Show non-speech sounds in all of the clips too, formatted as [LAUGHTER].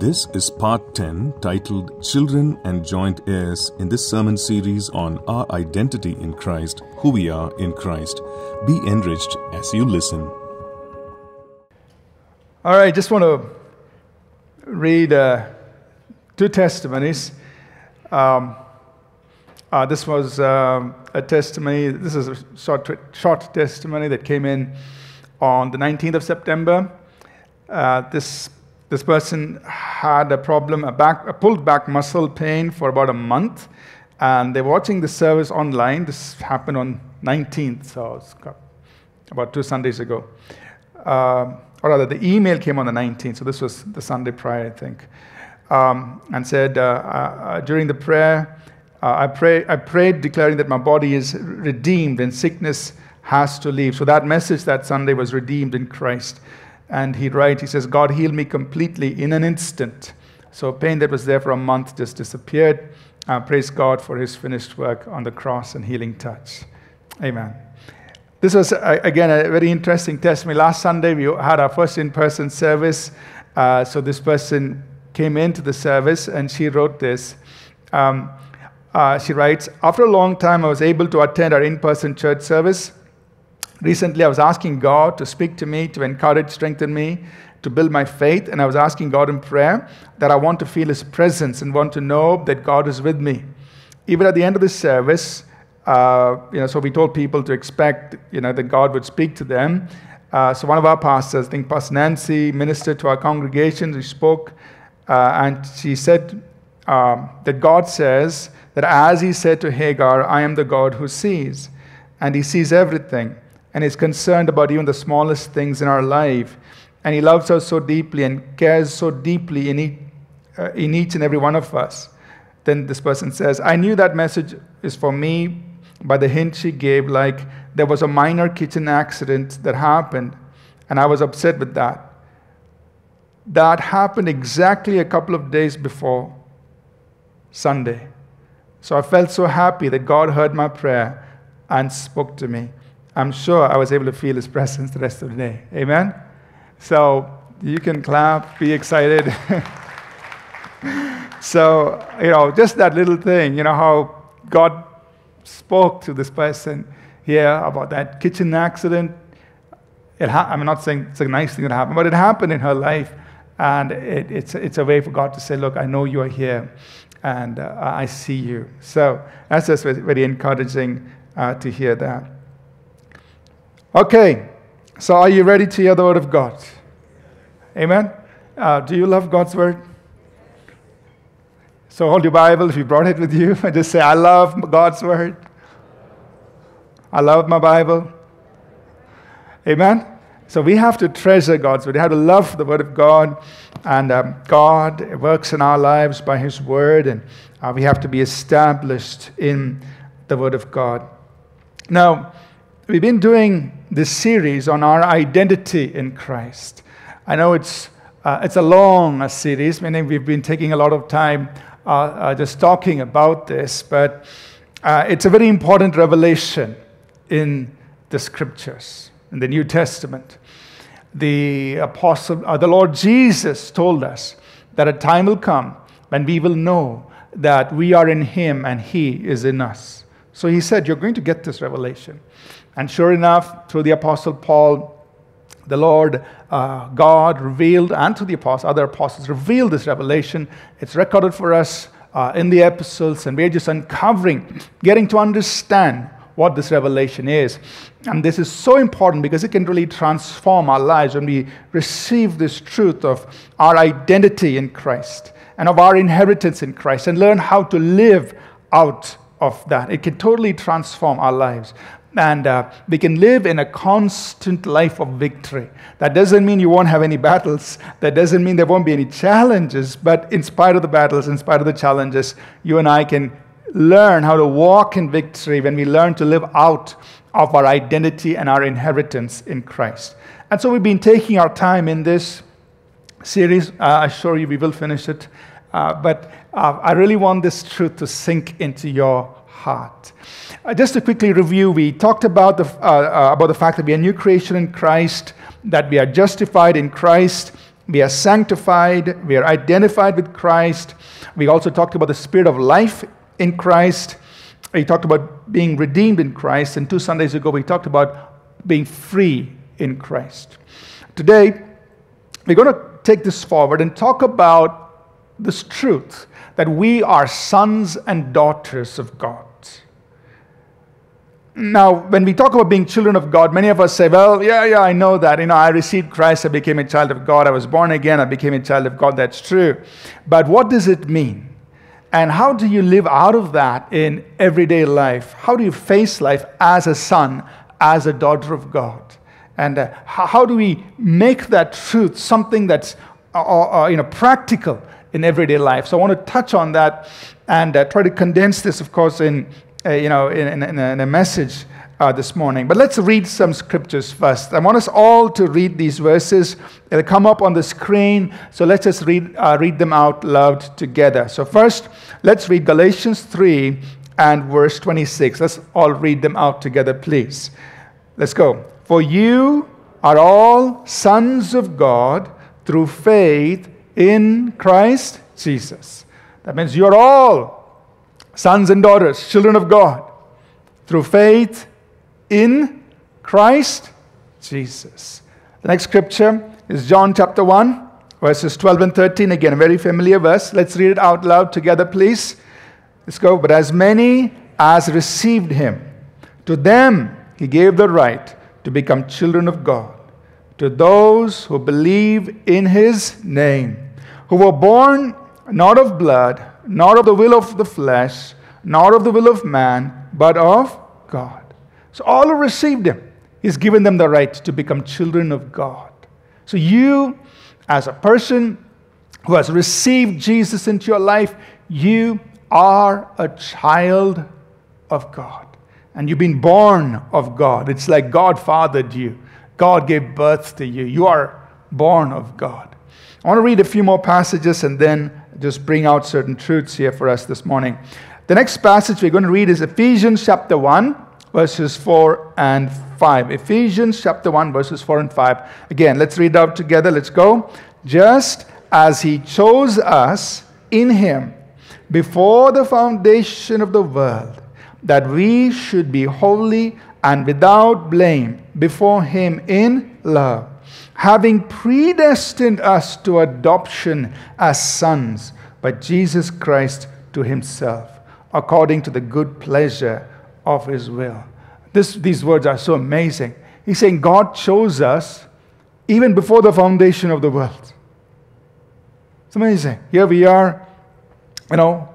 This is part 10 titled Children and Joint Heirs in this sermon series on our identity in Christ, who we are in Christ. Be enriched as you listen. All right, just want to read uh, two testimonies. Um, uh, this was um, a testimony, this is a short, short testimony that came in on the 19th of September. Uh, this, this person had a problem, a, back, a pulled back muscle pain for about a month, and they were watching the service online. This happened on 19th, so about two Sundays ago. Uh, or rather, the email came on the 19th, so this was the Sunday prior, I think, um, and said, uh, uh, during the prayer, uh, I, pray, I prayed declaring that my body is redeemed and sickness has to leave. So that message that Sunday was redeemed in Christ. And he writes, he says, God healed me completely in an instant. So pain that was there for a month just disappeared. Uh, praise God for his finished work on the cross and healing touch. Amen. This was, uh, again, a very interesting testimony. Last Sunday, we had our first in person service. Uh, so this person came into the service and she wrote this. Um, uh, she writes, After a long time, I was able to attend our in person church service. Recently, I was asking God to speak to me, to encourage, strengthen me, to build my faith, and I was asking God in prayer that I want to feel His presence and want to know that God is with me. Even at the end of the service, uh, you know, so we told people to expect, you know, that God would speak to them. Uh, so one of our pastors, I think Pastor Nancy, ministered to our congregation. She spoke, uh, and she said um, that God says that as He said to Hagar, "I am the God who sees," and He sees everything and is concerned about even the smallest things in our life. And He loves us so deeply and cares so deeply in each, uh, in each and every one of us. Then this person says, I knew that message is for me by the hint she gave, like there was a minor kitchen accident that happened, and I was upset with that. That happened exactly a couple of days before Sunday. So I felt so happy that God heard my prayer and spoke to me. I'm sure I was able to feel his presence the rest of the day. Amen? So you can clap, be excited. [LAUGHS] so, you know, just that little thing, you know, how God spoke to this person here about that kitchen accident. It ha- I'm not saying it's a nice thing that happened, but it happened in her life. And it, it's, it's a way for God to say, Look, I know you are here and uh, I see you. So that's just very encouraging uh, to hear that. Okay, so are you ready to hear the word of God? Amen? Uh, do you love God's word? So hold your Bible if you brought it with you and [LAUGHS] just say, I love God's word. I love my Bible. Amen? So we have to treasure God's word. We have to love the word of God. And um, God works in our lives by his word. And uh, we have to be established in the word of God. Now, we've been doing this series on our identity in Christ. I know it's, uh, it's a long uh, series, meaning we've been taking a lot of time uh, uh just talking about this, but uh, it's a very important revelation in the scriptures, in the New Testament. The apostle, uh, the Lord Jesus told us that a time will come when we will know that we are in Him and He is in us. So He said, You're going to get this revelation. And sure enough, through the Apostle Paul, the Lord uh, God revealed, and to the apostles, other apostles, revealed this revelation. It's recorded for us uh, in the epistles, and we're just uncovering, getting to understand what this revelation is. And this is so important because it can really transform our lives when we receive this truth of our identity in Christ and of our inheritance in Christ and learn how to live out of that. It can totally transform our lives and uh, we can live in a constant life of victory. That doesn't mean you won't have any battles. That doesn't mean there won't be any challenges. But in spite of the battles, in spite of the challenges, you and I can learn how to walk in victory when we learn to live out of our identity and our inheritance in Christ. And so we've been taking our time in this series. Uh, I assure you we will finish it. Uh, but uh, I really want this truth to sink into your heart. Uh, just to quickly review, we talked about the, uh, uh, about the fact that we are new creation in Christ, that we are justified in Christ, we are sanctified, we are identified with Christ. We also talked about the spirit of life in Christ. We talked about being redeemed in Christ. And two Sundays ago, we talked about being free in Christ. Today, we're going to take this forward and talk about this truth that we are sons and daughters of God. Now, when we talk about being children of God, many of us say, Well, yeah, yeah, I know that. You know, I received Christ, I became a child of God, I was born again, I became a child of God. That's true. But what does it mean? And how do you live out of that in everyday life? How do you face life as a son, as a daughter of God? And uh, how do we make that truth something that's uh, uh, uh, you know, practical in everyday life? So I want to touch on that and uh, try to condense this, of course, in uh, you know, in, in, in a message uh, this morning. But let's read some scriptures first. I want us all to read these verses. It'll come up on the screen, so let's just read, uh, read them out loud together. So, first, let's read Galatians 3 and verse 26. Let's all read them out together, please. Let's go. For you are all sons of God through faith in Christ Jesus. That means you're all sons and daughters, children of God, through faith in Christ Jesus. The next scripture is John chapter 1, verses 12 and 13. Again, a very familiar verse. Let's read it out loud together, please. Let's go. But as many as received him, to them he gave the right to become children of God, to those who believe in his name, who were born not of blood, not of the will of the flesh, not of the will of man, but of God. So all who received him, he's given them the right to become children of God. So you, as a person who has received Jesus into your life, you are a child of God. And you've been born of God. It's like God fathered you. God gave birth to you. You are born of God. I want to read a few more passages and then just bring out certain truths here for us this morning. The next passage we're going to read is Ephesians chapter 1, verses 4 and 5. Ephesians chapter 1, verses 4 and 5. Again, let's read out together. Let's go. Just as he chose us in him before the foundation of the world, that we should be holy and without blame before him in love having predestined us to adoption as sons by Jesus Christ to himself, according to the good pleasure of his will. This, these words are so amazing. He's saying God chose us even before the foundation of the world. It's amazing. Here we are, you know,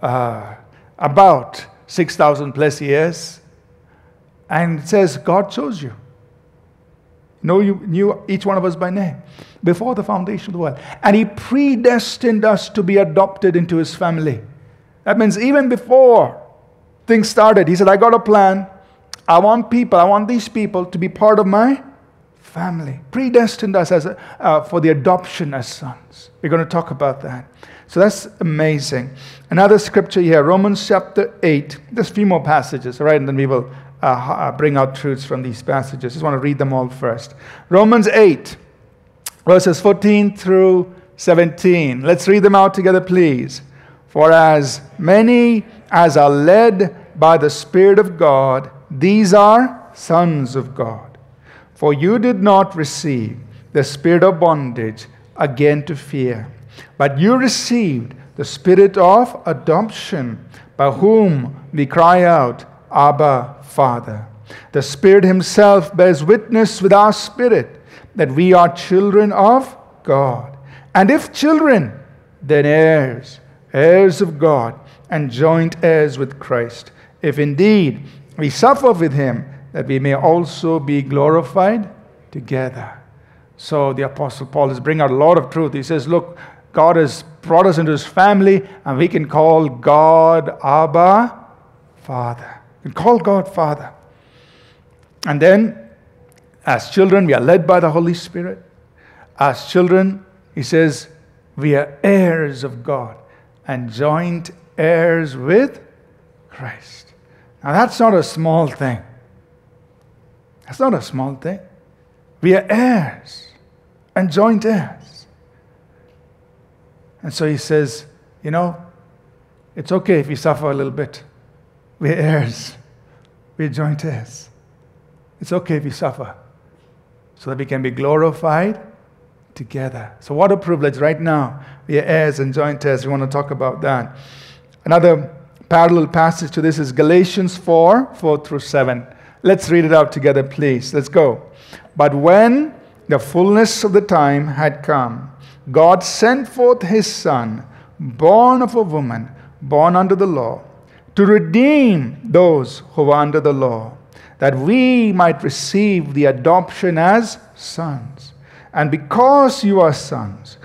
uh, about 6,000 plus years, and it says God chose you know you knew each one of us by name before the foundation of the world. And he predestined us to be adopted into his family. That means even before things started, he said, I got a plan. I want people, I want these people to be part of my family. Predestined us as a, uh, for the adoption as sons. We're going to talk about that. So that's amazing. Another scripture here, Romans chapter 8. Just a few more passages, right? And then we will uh, uh, bring out truths from these passages. I just want to read them all first. Romans 8, verses 14 through 17. Let's read them out together, please. For as many as are led by the Spirit of God, these are sons of God. For you did not receive the spirit of bondage again to fear, but you received the spirit of adoption, by whom we cry out, Abba, Father. The Spirit Himself bears witness with our spirit that we are children of God. And if children, then heirs, heirs of God, and joint heirs with Christ. If indeed we suffer with Him, that we may also be glorified together. So the Apostle Paul is bringing out a lot of truth. He says, Look, God has brought us into His family, and we can call God Abba Father. We call God Father. And then, as children, we are led by the Holy Spirit. As children, he says, we are heirs of God and joint heirs with Christ. Now, that's not a small thing. That's not a small thing. We are heirs and joint heirs. And so he says, You know, it's okay if we suffer a little bit. We're heirs, we're joint heirs. It's okay if we suffer so that we can be glorified together. So, what a privilege right now. We are heirs and joint heirs. We want to talk about that. Another parallel passage to this is Galatians 4 4 through 7. Let's read it out together, please. Let's go. But when the fullness of the time had come, God sent forth his Son, born of a woman, born under the law, to redeem those who are under the law, that we might receive the adoption as sons. And because you are sons,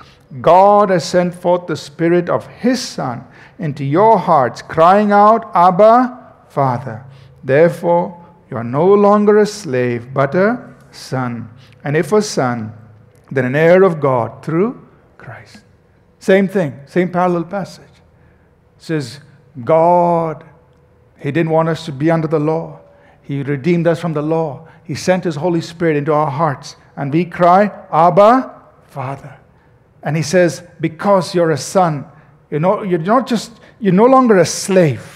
God has sent forth the Spirit of His Son into your hearts, crying out, Abba, Father. Therefore, you are no longer a slave, but a son. And if a son, then an heir of God through Christ. Same thing, same parallel passage. It says, God, He didn't want us to be under the law. He redeemed us from the law. He sent His Holy Spirit into our hearts. And we cry, Abba, Father. And He says, Because you're a son, you're, not, you're not just, you're no longer a slave.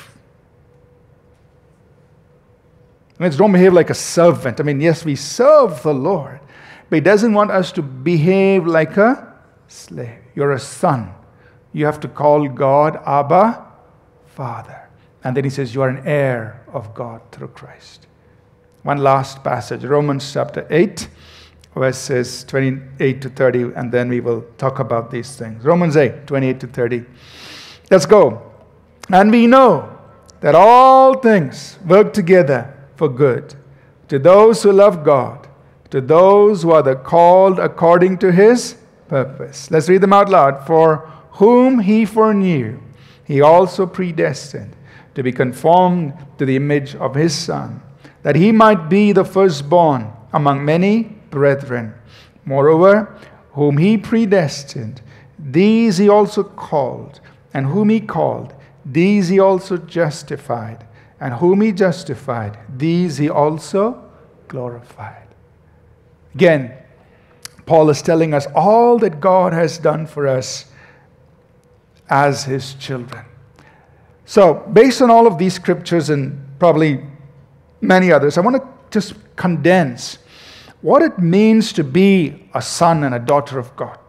Let's don't behave like a servant. I mean, yes, we serve the Lord, but He doesn't want us to behave like a slave. You're a son. You have to call God Abba, Father. And then He says, You are an heir of God through Christ. One last passage, Romans chapter 8, verses 28 to 30, and then we will talk about these things. Romans 8, 28 to 30. Let's go. And we know that all things work together for good to those who love God, to those who are the called according to his purpose. Let's read them out loud. For whom he foreknew, he also predestined to be conformed to the image of his Son, that he might be the firstborn among many brethren. Moreover, whom he predestined, these he also called, and whom he called, these he also justified and whom he justified, these he also glorified. Again, Paul is telling us all that God has done for us as his children. So, based on all of these scriptures and probably many others, I want to just condense what it means to be a son and a daughter of God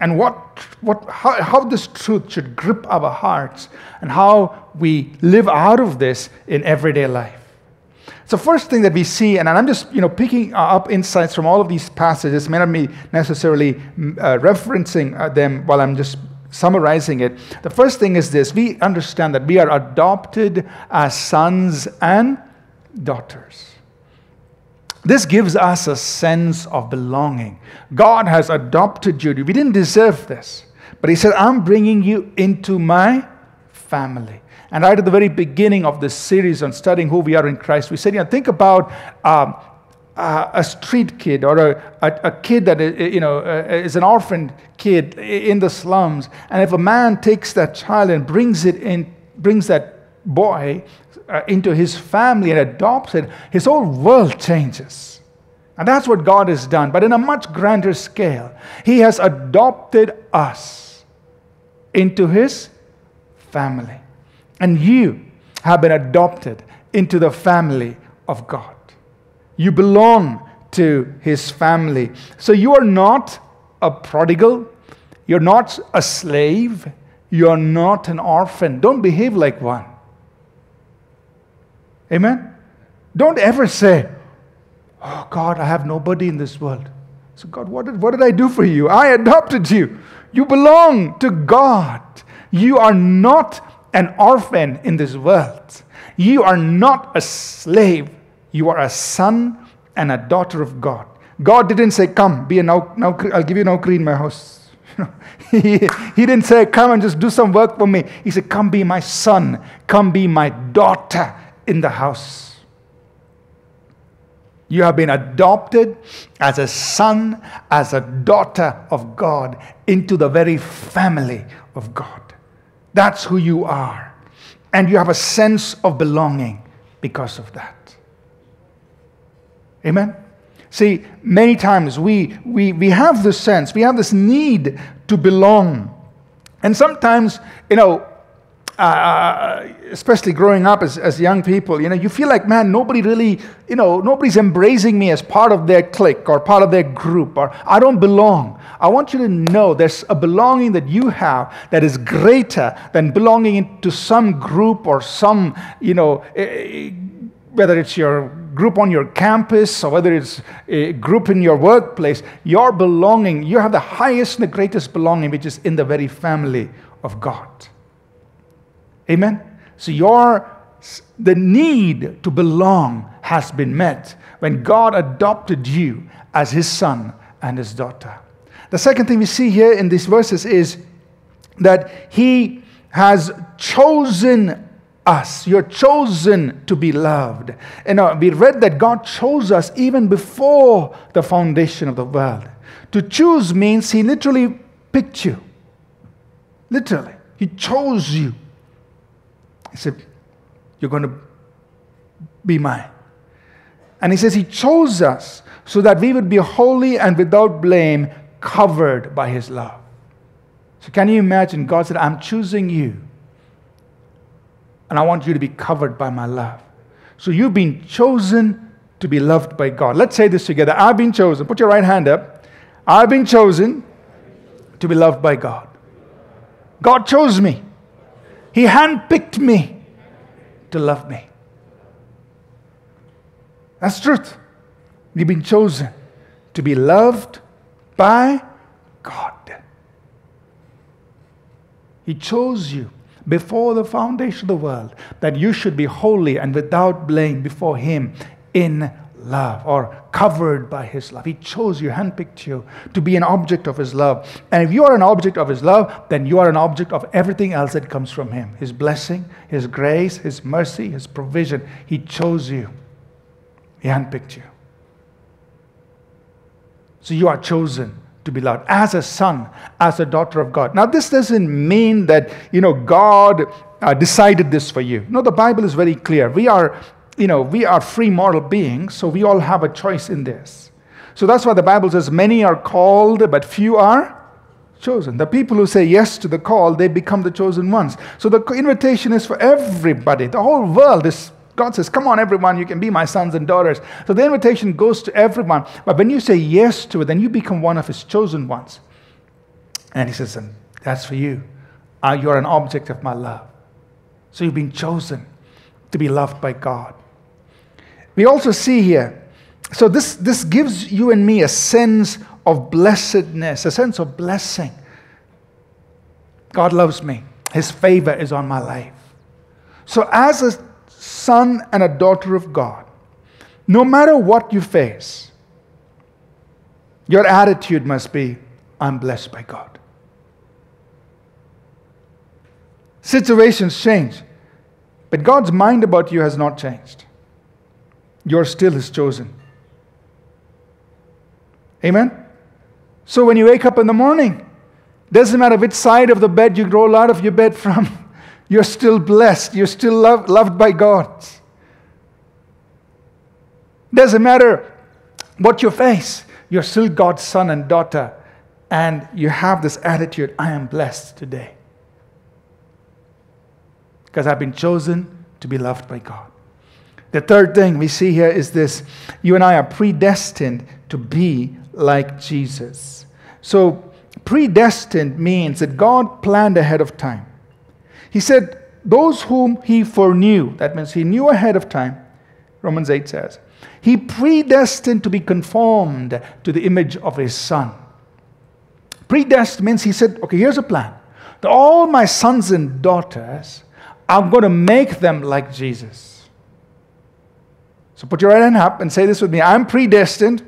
and what, what, how, how this truth should grip our hearts and how we live out of this in everyday life. So, first thing that we see, and I'm just you know picking up insights from all of these passages, may not be necessarily mm, uh, referencing uh, them while I'm just summarizing it. The first thing is this: we understand that we are adopted as sons and daughters. This gives us a sense of belonging. God has adopted you. We didn't deserve this. But He said, I'm bringing you into my family. And right at the very beginning of this series on studying who we are in Christ, we said, you know, think about um, uh, a street kid or a, a, a, kid that you know uh, is an orphan kid in the slums. And if a man takes that child and brings it in, brings that boy uh, into his family and adopts it, his whole world changes. And that's what God has done, but in a much grander scale. He has adopted us into his family. And you have been adopted into the family of God. You belong to his family. So you are not a prodigal, you're not a slave, you're not an orphan. Don't behave like one. Amen? Don't ever say, Oh, God, I have nobody in this world. So, God, what did, what did I do for you? I adopted you. You belong to God. You are not an orphan in this world. You are not a slave. You are a son and a daughter of God. God didn't say, Come, be a now, now I'll give you naukri in my house. [LAUGHS] he, he didn't say, Come and just do some work for me. He said, Come be my son. Come be my daughter in the house. You have been adopted as a son, as a daughter of God into the very family of God. That's who you are. And you have a sense of belonging because of that. Amen? See, many times we, we, we have this sense, we have this need to belong And sometimes, you know, uh, especially growing up as, as young people, you know, you feel like, man, nobody really, you know, nobody's embracing me as part of their clique or part of their group, or I don't belong. I want you to know there's a belonging that you have that is greater than belonging to some group or some, you know, eh, eh, whether it's your group on your campus or whether it's a group in your workplace, your belonging, you have the highest and the greatest belonging, which is in the very family of God. Amen? So your the need to belong has been met when God adopted you as his son and his daughter. The second thing we see here in these verses is that he has chosen us. You're chosen to be loved. And uh, we read that God chose us even before the foundation of the world. To choose means He literally picked you. Literally. He chose you. He said, You're going to be mine. And He says He chose us so that we would be holy and without blame, covered by His love. So, can you imagine? God said, I'm choosing you and I want you to be covered by my love. So you've been chosen to be loved by God. Let's say this together. I've been chosen. Put your right hand up. I've been chosen to be loved by God. God chose me. He handpicked me to love me. That's truth. You've been chosen to be loved by God. He chose you before the foundation of the world that you should be holy and without blame before Him in love or covered by His love. He chose you, handpicked you to be an object of His love. And if you are an object of His love, then you are an object of everything else that comes from Him His blessing, His grace, His mercy, His provision. He chose you, He handpicked you. So you are chosen to be loved as a son, as a daughter of God. Now, this doesn't mean that, you know, God uh, decided this for you. No, the Bible is very clear. We are, you know, we are free moral beings, so we all have a choice in this. So that's why the Bible says many are called, but few are chosen. The people who say yes to the call, they become the chosen ones. So the invitation is for everybody. The whole world is God says, Come on, everyone, you can be my sons and daughters. So the invitation goes to everyone. But when you say yes to it, then you become one of his chosen ones. And he says, And that's for you. Uh, you're an object of my love. So you've been chosen to be loved by God. We also see here, so this, this gives you and me a sense of blessedness, a sense of blessing. God loves me, His favor is on my life. So, as a son and a daughter of God, no matter what you face, your attitude must be I'm blessed by God. Situations change, but God's mind about you has not changed. You're still His chosen. Amen? So when you wake up in the morning, doesn't matter which side of the bed you roll out of your bed [LAUGHS] from. You're still blessed. You're still love, loved by God. Doesn't matter what you face, you're still God's son and daughter. And you have this attitude I am blessed today. Because I've been chosen to be loved by God. The third thing we see here is this you and I are predestined to be like Jesus. So, predestined means that God planned ahead of time. He said, Those whom he foreknew, that means he knew ahead of time, Romans 8 says, he predestined to be conformed to the image of his son. Predestined means he said, Okay, here's a plan. That all my sons and daughters, I'm going to make them like Jesus. So put your right hand up and say this with me I'm predestined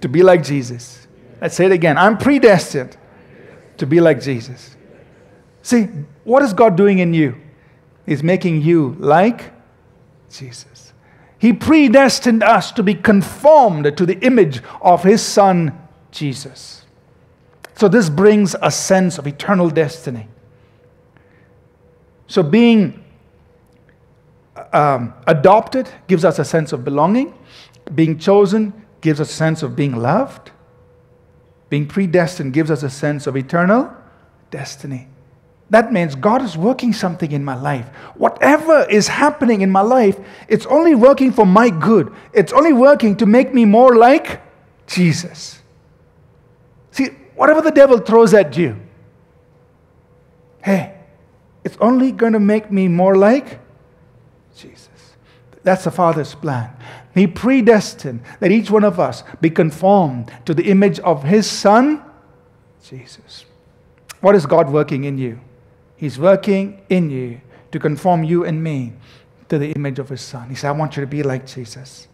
to be like Jesus. Let's say it again. I'm predestined to be like Jesus. See, what is God doing in you? He's making you like Jesus. He predestined us to be conformed to the image of His Son, Jesus. So, this brings a sense of eternal destiny. So, being um, adopted gives us a sense of belonging, being chosen gives us a sense of being loved, being predestined gives us a sense of eternal destiny. That means God is working something in my life. Whatever is happening in my life, it's only working for my good. It's only working to make me more like Jesus. See, whatever the devil throws at you, hey, it's only going to make me more like Jesus. That's the Father's plan. He predestined that each one of us be conformed to the image of His Son, Jesus. What is God working in you? He's working in you to conform you and me to the image of His Son. He said, I want you to be like Jesus.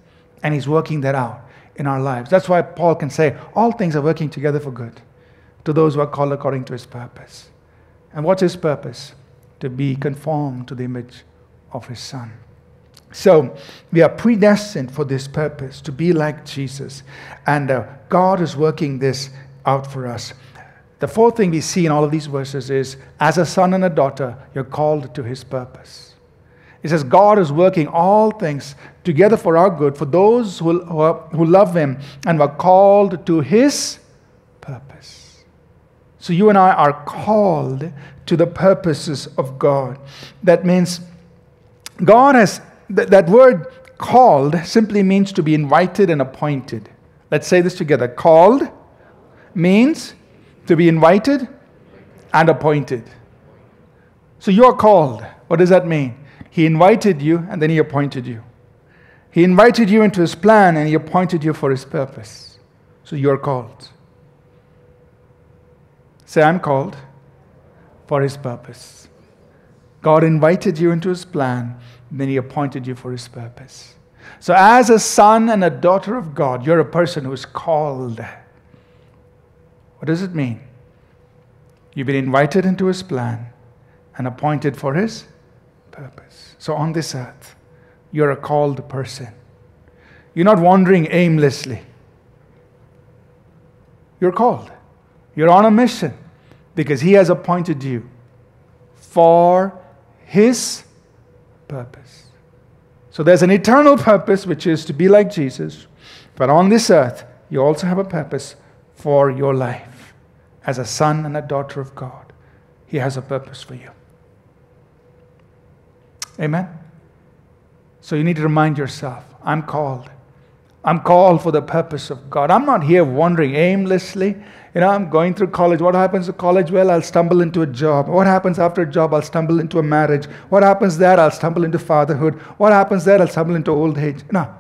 And He's working that out in our lives. That's why Paul can say, All things are working together for good to those who are called according to His purpose. And what's His purpose? To be conformed to the image of His Son. So we are predestined for this purpose to be like Jesus. And uh, God is working this out for us. The fourth thing we see in all of these verses is as a son and a daughter, you're called to his purpose. It says, God is working all things together for our good, for those who, who, are, who love him and were called to his purpose. So you and I are called to the purposes of God. That means God has th- that word called simply means to be invited and appointed. Let's say this together. Called means to be invited and appointed. So you are called. What does that mean? He invited you and then he appointed you. He invited you into his plan and he appointed you for his purpose. So you are called. Say, I'm called for his purpose. God invited you into his plan then he appointed you for his purpose. So, as a son and a daughter of God, you're a person who is called. What does it mean? You've been invited into his plan and appointed for his purpose. So, on this earth, you're a called person. You're not wandering aimlessly. You're called. You're on a mission because he has appointed you for his purpose. So there's an eternal purpose, which is to be like Jesus. But on this earth, you also have a purpose for your life. As a son and a daughter of God, He has a purpose for you. Amen? So you need to remind yourself I'm called. I'm called for the purpose of God. I'm not here wandering aimlessly. You know, I'm going through college. What happens to college? Well, I'll stumble into a job. What happens after a job? I'll stumble into a marriage. What happens there? I'll stumble into fatherhood. What happens there? I'll stumble into old age. No.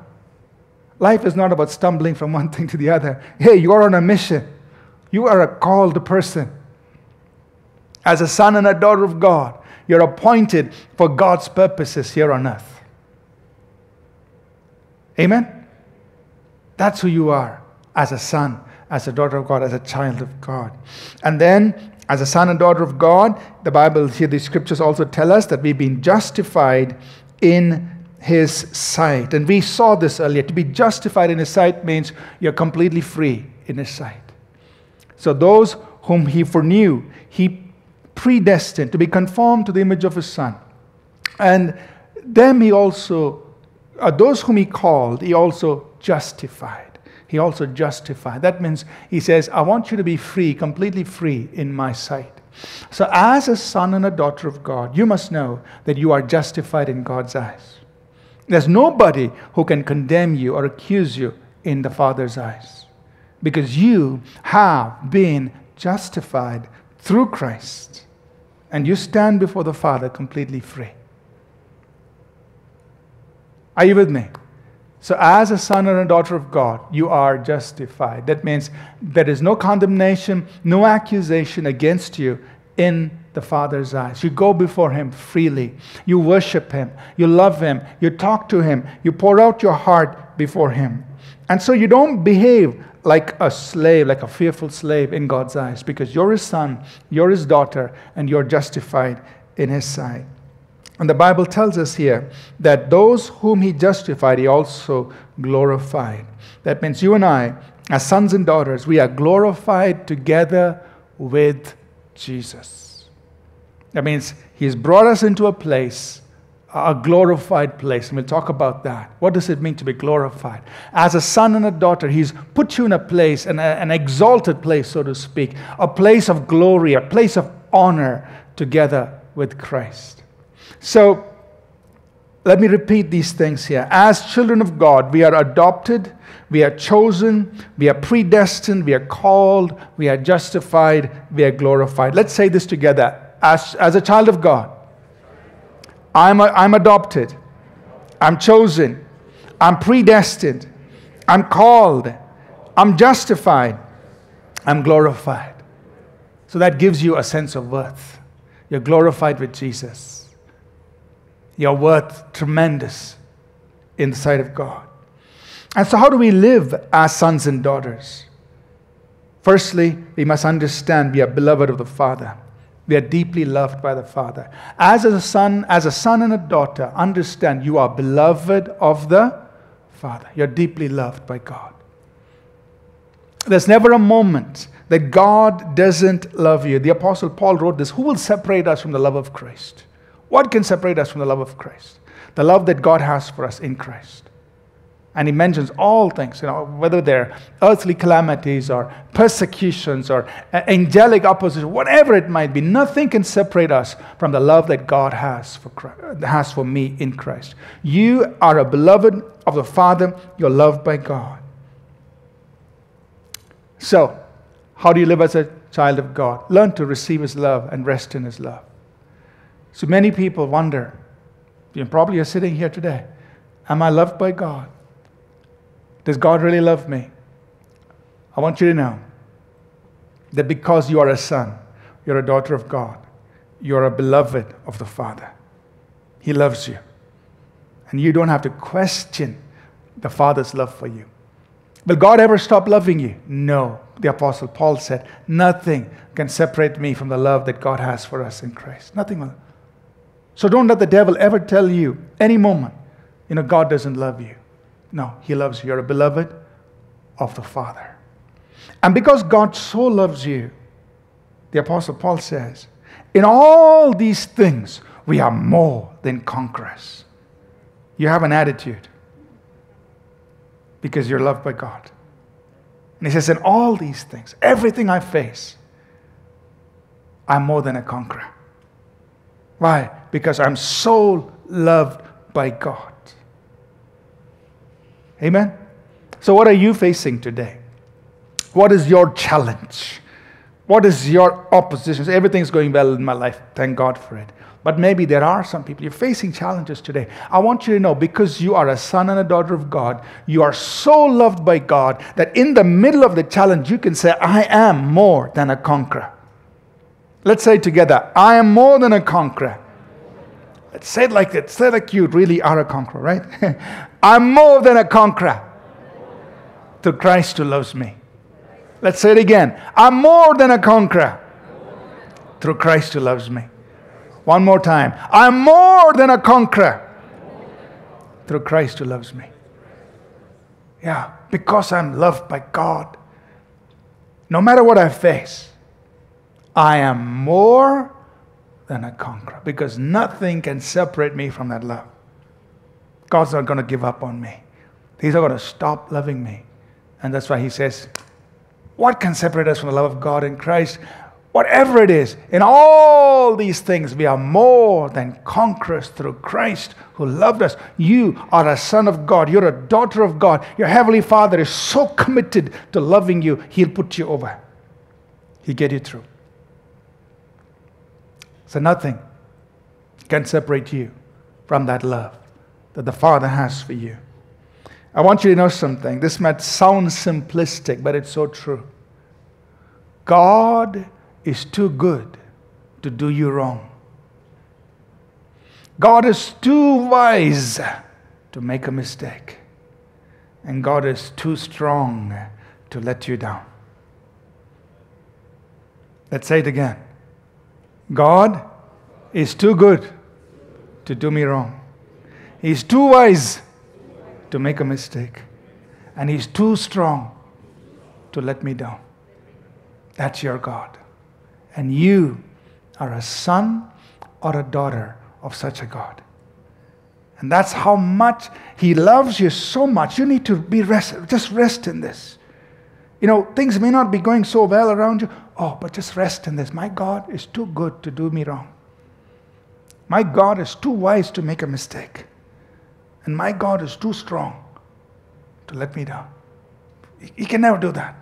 Life is not about stumbling from one thing to the other. Hey, you are on a mission. You are a called person. As a son and a daughter of God, you're appointed for God's purposes here on earth. Amen? That's who you are as a son as a daughter of God, as a child of God. And then, as a son and daughter of God, the Bible here, the scriptures also tell us that we've been justified in his sight. And we saw this earlier. To be justified in his sight means you're completely free in his sight. So those whom he foreknew, he predestined to be conformed to the image of his son. And them he also, uh, those whom he called, he also justified he also justified. That means he says, I want you to be free, completely free in my sight. So, as a son and a daughter of God, you must know that you are justified in God's eyes. There's nobody who can condemn you or accuse you in the Father's eyes because you have been justified through Christ and you stand before the Father completely free. Are you with me? So, as a son or a daughter of God, you are justified. That means there is no condemnation, no accusation against you in the Father's eyes. You go before Him freely. You worship Him. You love Him. You talk to Him. You pour out your heart before Him. And so you don't behave like a slave, like a fearful slave in God's eyes, because you're His son, you're His daughter, and you're justified in His sight. And the Bible tells us here that those whom he justified, he also glorified. That means you and I, as sons and daughters, we are glorified together with Jesus. That means he's brought us into a place, a glorified place. And we'll talk about that. What does it mean to be glorified? As a son and a daughter, he's put you in a place, an, an exalted place, so to speak, a place of glory, a place of honor together with Christ. So, let me repeat these things here. As children of God, we are adopted, we are chosen, we are predestined, we are called, we are justified, we are glorified. Let's say this together. As, as a child of God, I'm, a, I'm adopted, I'm chosen, I'm predestined, I'm called, I'm justified, I'm glorified. So that gives you a sense of worth. You're glorified with Jesus. You're worth tremendous in the sight of God. And so, how do we live as sons and daughters? Firstly, we must understand we are beloved of the Father. We are deeply loved by the Father. As a son, as a son and a daughter, understand you are beloved of the Father. You're deeply loved by God. There's never a moment that God doesn't love you. The Apostle Paul wrote this Who will separate us from the love of Christ? What can separate us from the love of Christ? The love that God has for us in Christ. And he mentions all things, you know, whether they're earthly calamities or persecutions or uh, angelic opposition, whatever it might be, nothing can separate us from the love that God has for, Christ, has for me in Christ. You are a beloved of the Father, you're loved by God. So, how do you live as a child of God? Learn to receive His love and rest in His love. So many people wonder, you probably are sitting here today, am I loved by God? Does God really love me? I want you to know that because you are a son, you're a daughter of God, you're a beloved of the Father. He loves you. And you don't have to question the Father's love for you. Will God ever stop loving you? No. The Apostle Paul said, Nothing can separate me from the love that God has for us in Christ. Nothing will. So don't let the devil ever tell you any moment, you know, God doesn't love you. No, He loves you. You're a beloved of the Father. And because God so loves you, the Apostle Paul says, in all these things, we are more than conquerors. You have an attitude because you're loved by God. And he says, in all these things, everything I face, I'm more than a conqueror. Why? Because I'm so loved by God. Amen? So, what are you facing today? What is your challenge? What is your opposition? Everything's going well in my life. Thank God for it. But maybe there are some people, you're facing challenges today. I want you to know because you are a son and a daughter of God, you are so loved by God that in the middle of the challenge, you can say, I am more than a conqueror. Let's say together, I am more than a conqueror. Let's say it like that. Say it like you really are a conqueror, right? [LAUGHS] I'm more than a conqueror through Christ who loves me. Let's say it again. I'm more than a conqueror through Christ who loves me. One more time. I'm more than a conqueror through Christ who loves me. Yeah, because I'm loved by God. No matter what I face, I am more than a conqueror because nothing can separate me from that love. God's not going to give up on me. He's not going to stop loving me. And that's why he says, What can separate us from the love of God in Christ? Whatever it is, in all these things, we are more than conquerors through Christ who loved us. You are a son of God. You're a daughter of God. Your heavenly Father is so committed to loving you, He'll put you over. He'll get you through. So nothing can separate you from that love that the Father has for you. I want you to know something. This might sound simplistic, but it's so true. God is too good to do you wrong. God is too wise to make a mistake. And God is too strong to let you down. Let's say it again. God is too good to do me wrong. He's too wise to make a mistake. And He's too strong to let me down. That's your God. And you are a son or a daughter of such a God. And that's how much He loves you so much. You need to be rest, just rest in this. You know, things may not be going so well around you. Oh, but just rest in this. My God is too good to do me wrong. My God is too wise to make a mistake. And my God is too strong to let me down. He can never do that.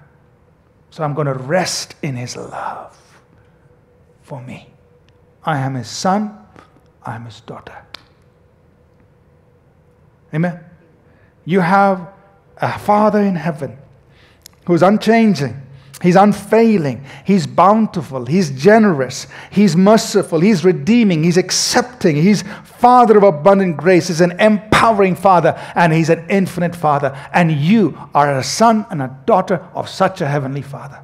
So I'm going to rest in His love for me. I am His son, I am His daughter. Amen. You have a Father in heaven who's unchanging. He's unfailing. He's bountiful. He's generous. He's merciful. He's redeeming. He's accepting. He's Father of abundant grace. He's an empowering Father. And He's an infinite Father. And you are a son and a daughter of such a heavenly Father.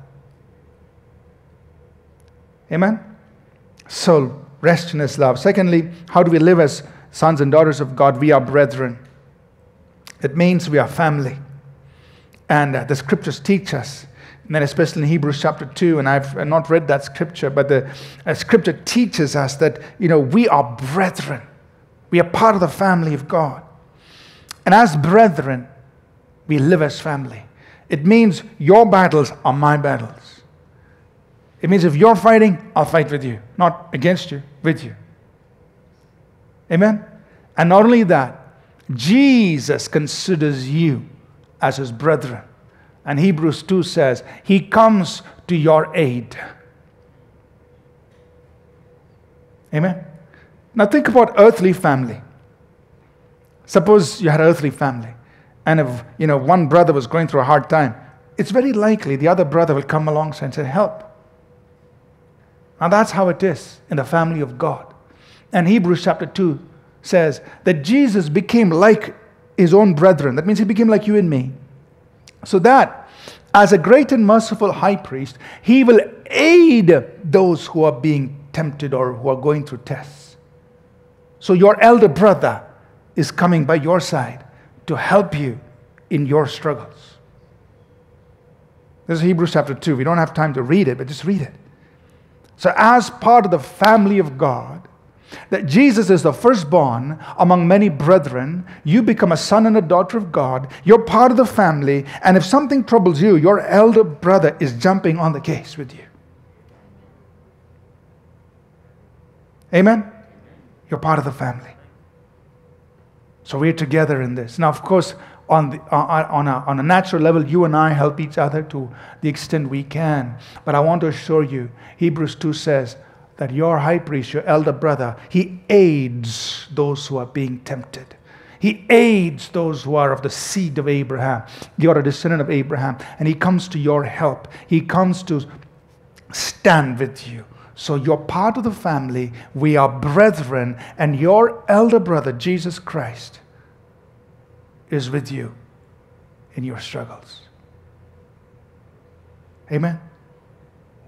Amen? So, rest in His love. Secondly, how do we live as sons and daughters of God? We are brethren. It means we are family. And uh, the scriptures teach us, and then especially in Hebrews chapter 2, and I've not read that scripture, but the uh, scripture teaches us that, you know, we are brethren. We are part of the family of God. And as brethren, we live as family. It means your battles are my battles. It means if you're fighting, I'll fight with you, not against you, with you. Amen? And not only that, Jesus considers you as his brethren. And Hebrews 2 says, He comes to your aid. Amen. Now think about earthly family. Suppose you had an earthly family, and if you know one brother was going through a hard time, it's very likely the other brother will come alongside and say, Help. Now that's how it is in the family of God. And Hebrews chapter 2 says that Jesus became like his own brethren. That means he became like you and me. So that as a great and merciful high priest, he will aid those who are being tempted or who are going through tests. So your elder brother is coming by your side to help you in your struggles. This is Hebrews chapter 2. We don't have time to read it, but just read it. So, as part of the family of God, that Jesus is the firstborn among many brethren. You become a son and a daughter of God. You're part of the family. And if something troubles you, your elder brother is jumping on the case with you. Amen? You're part of the family. So we're together in this. Now, of course, on, the, uh, uh, on, a, on a natural level, you and I help each other to the extent we can. But I want to assure you, Hebrews 2 says, that your high priest, your elder brother, he aids those who are being tempted. He aids those who are of the seed of Abraham. You're a descendant of Abraham, and he comes to your help. He comes to stand with you. So you're part of the family. We are brethren, and your elder brother, Jesus Christ, is with you in your struggles. Amen.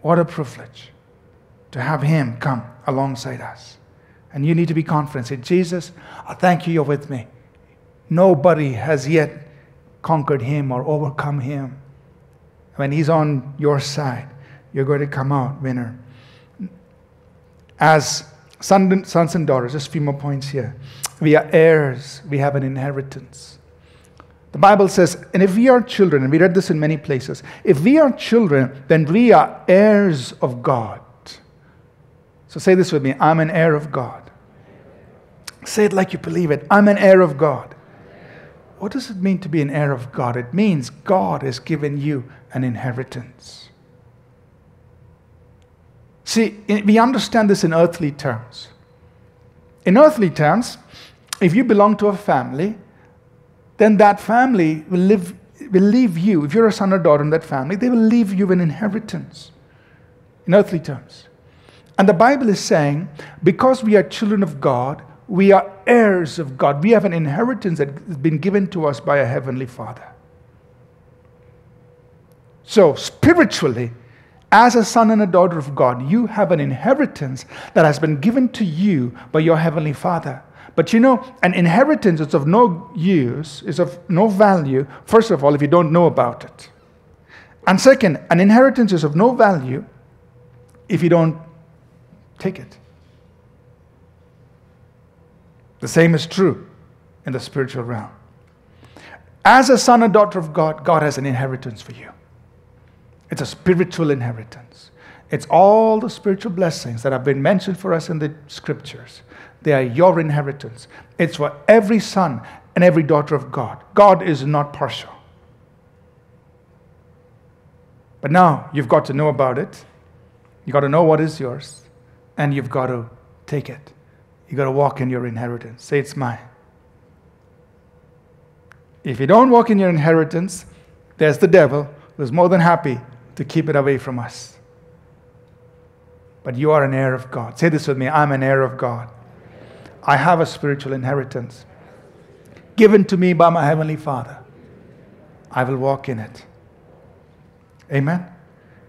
What a privilege to have Him come alongside us. And you need to be confident. Say, Jesus, I thank you you're with me. Nobody has yet conquered Him or overcome Him. When He's on your side, you're going to come out winner. As sons and daughters, just a few more points here. We are heirs, we have an inheritance. The Bible says, and if we are children, and we read this in many places, if we are children, then we are heirs of God. So say this with me I'm an heir of God. Say it like you believe it. I'm an heir of God. What does it mean to be an heir of God? It means God has given you an inheritance. See, we understand this in earthly terms. In earthly terms, if you belong to a family, then that family will, live, will leave you. If you're a son or daughter in that family, they will leave you an inheritance in earthly terms. And the Bible is saying, because we are children of God, we are heirs of God. We have an inheritance that has been given to us by a heavenly Father. So, spiritually, as a son and a daughter of God, you have an inheritance that has been given to you by your heavenly Father. But you know, an inheritance is of no use, is of no value, first of all, if you don't know about it. And second, an inheritance is of no value if you don't Take it. The same is true in the spiritual realm. As a son and daughter of God, God has an inheritance for you. It's a spiritual inheritance. It's all the spiritual blessings that have been mentioned for us in the scriptures. They are your inheritance. It's for every son and every daughter of God. God is not partial. But now you've got to know about it. You've got to know what is yours. And you've got to take it. You've got to walk in your inheritance. Say, It's mine. If you don't walk in your inheritance, there's the devil who's more than happy to keep it away from us. But you are an heir of God. Say this with me I'm an heir of God. I have a spiritual inheritance given to me by my Heavenly Father. I will walk in it. Amen.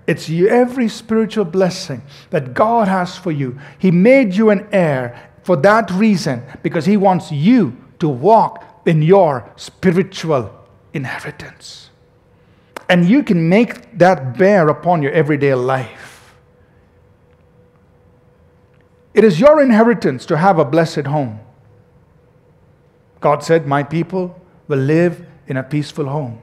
It's every spiritual blessing that God has for you. He made you an heir for that reason because He wants you to walk in your spiritual inheritance. And you can make that bear upon your everyday life. It is your inheritance to have a blessed home. God said, My people will live in a peaceful home,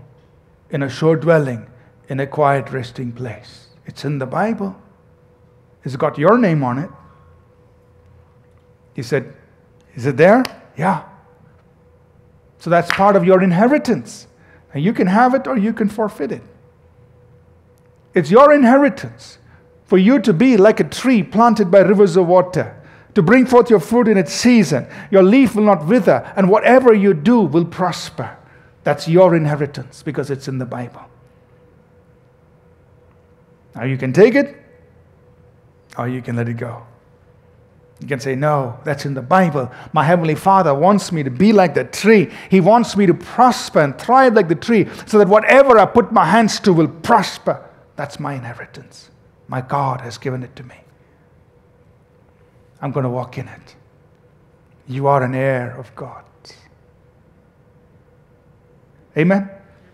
in a sure dwelling, in a quiet resting place. It's in the Bible. It's got your name on it. He said, Is it there? Yeah. So that's part of your inheritance. And you can have it or you can forfeit it. It's your inheritance for you to be like a tree planted by rivers of water, to bring forth your fruit in its season. Your leaf will not wither, and whatever you do will prosper. That's your inheritance because it's in the Bible. Now you can take it or you can let it go. You can say, No, that's in the Bible. My Heavenly Father wants me to be like the tree. He wants me to prosper and thrive like the tree so that whatever I put my hands to will prosper. That's my inheritance. My God has given it to me. I'm going to walk in it. You are an heir of God. Amen.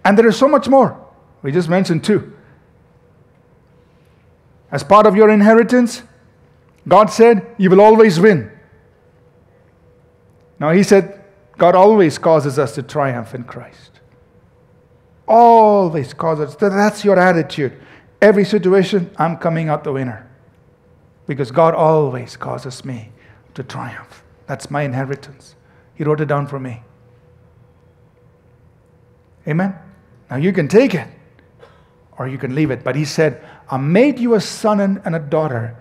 And there is so much more. We just mentioned two. As part of your inheritance, God said, You will always win. Now, He said, God always causes us to triumph in Christ. Always causes. That's your attitude. Every situation, I'm coming out the winner. Because God always causes me to triumph. That's my inheritance. He wrote it down for me. Amen? Now you can take it or you can leave it. But He said, I made you a son and a daughter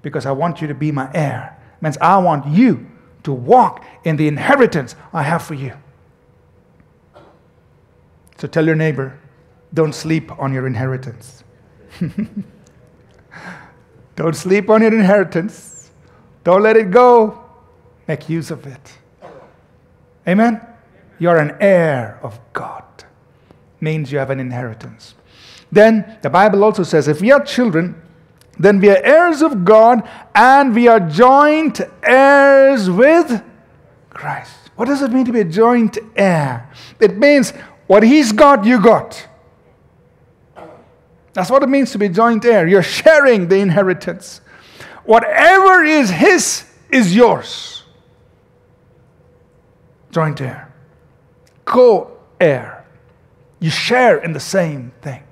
because I want you to be my heir. It means I want you to walk in the inheritance I have for you. So tell your neighbor, don't sleep on your inheritance. [LAUGHS] don't sleep on your inheritance. Don't let it go. Make use of it. Amen? You're an heir of God. Means you have an inheritance. Then the Bible also says if we are children, then we are heirs of God and we are joint heirs with Christ. What does it mean to be a joint heir? It means what he's got, you got. That's what it means to be joint heir. You're sharing the inheritance. Whatever is his is yours. Joint heir. Co heir. You share in the same thing.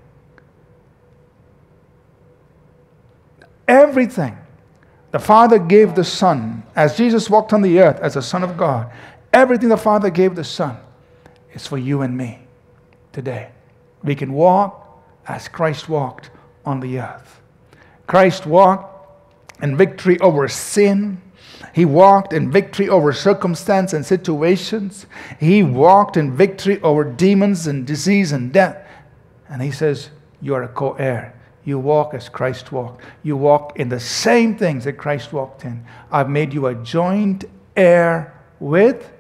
Everything the Father gave the Son, as Jesus walked on the earth as the Son of God, everything the Father gave the Son is for you and me today. We can walk as Christ walked on the earth. Christ walked in victory over sin. He walked in victory over circumstance and situations. He walked in victory over demons and disease and death. And he says, You are a co heir you walk as Christ walked. You walk in the same things that Christ walked in. I've made you a joint heir with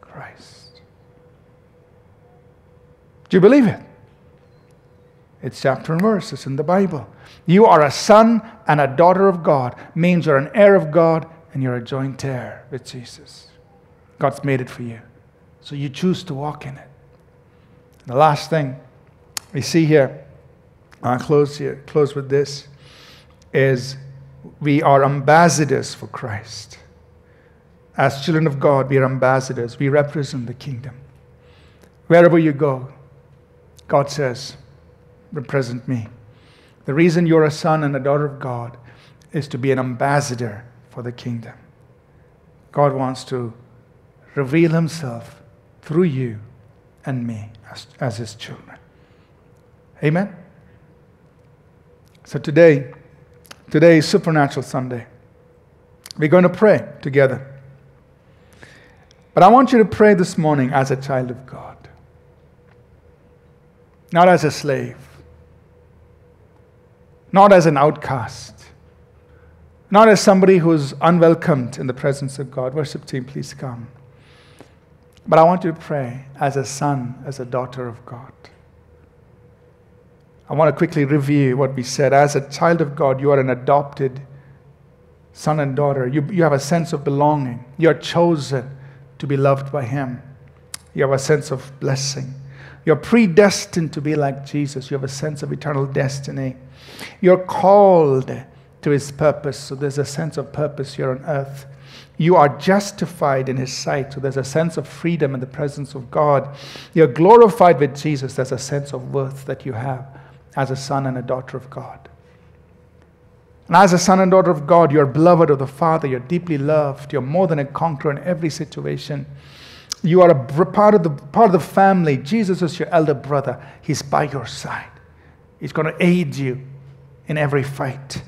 Christ. Do you believe it? It's chapter and verse, it's in the Bible. You are a son and a daughter of God, means you're an heir of God and you're a joint heir with Jesus. God's made it for you. So you choose to walk in it. the last thing we see here I'll close here, close with this, is we are ambassadors for Christ. As children of God, we are ambassadors. We represent the kingdom. Wherever you go, God says, represent me. The reason you're a son and a daughter of God is to be an ambassador for the kingdom. God wants to reveal himself through you and me as, as his children. Amen? So today, today is Supernatural Sunday. We're going to pray together. But I want you to pray this morning as a child of God, not as a slave, not as an outcast, not as somebody who's unwelcomed in the presence of God. Worship team, please come. But I want you to pray as a son, as a daughter of God. I want to quickly review what we said. As a child of God, you are an adopted son and daughter. You, you have a sense of belonging. You are chosen to be loved by Him. You have a sense of blessing. You're predestined to be like Jesus. You have a sense of eternal destiny. You're called to His purpose. So there's a sense of purpose here on earth. You are justified in His sight. So there's a sense of freedom in the presence of God. You're glorified with Jesus. There's a sense of worth that you have as a son and a daughter of God. And as a son and daughter of God, you're beloved of the Father. You're deeply loved. You're more than a conqueror in every situation. You are a part of the part of the family. Jesus is your elder brother. He's by your side. He's going to aid you in every fight.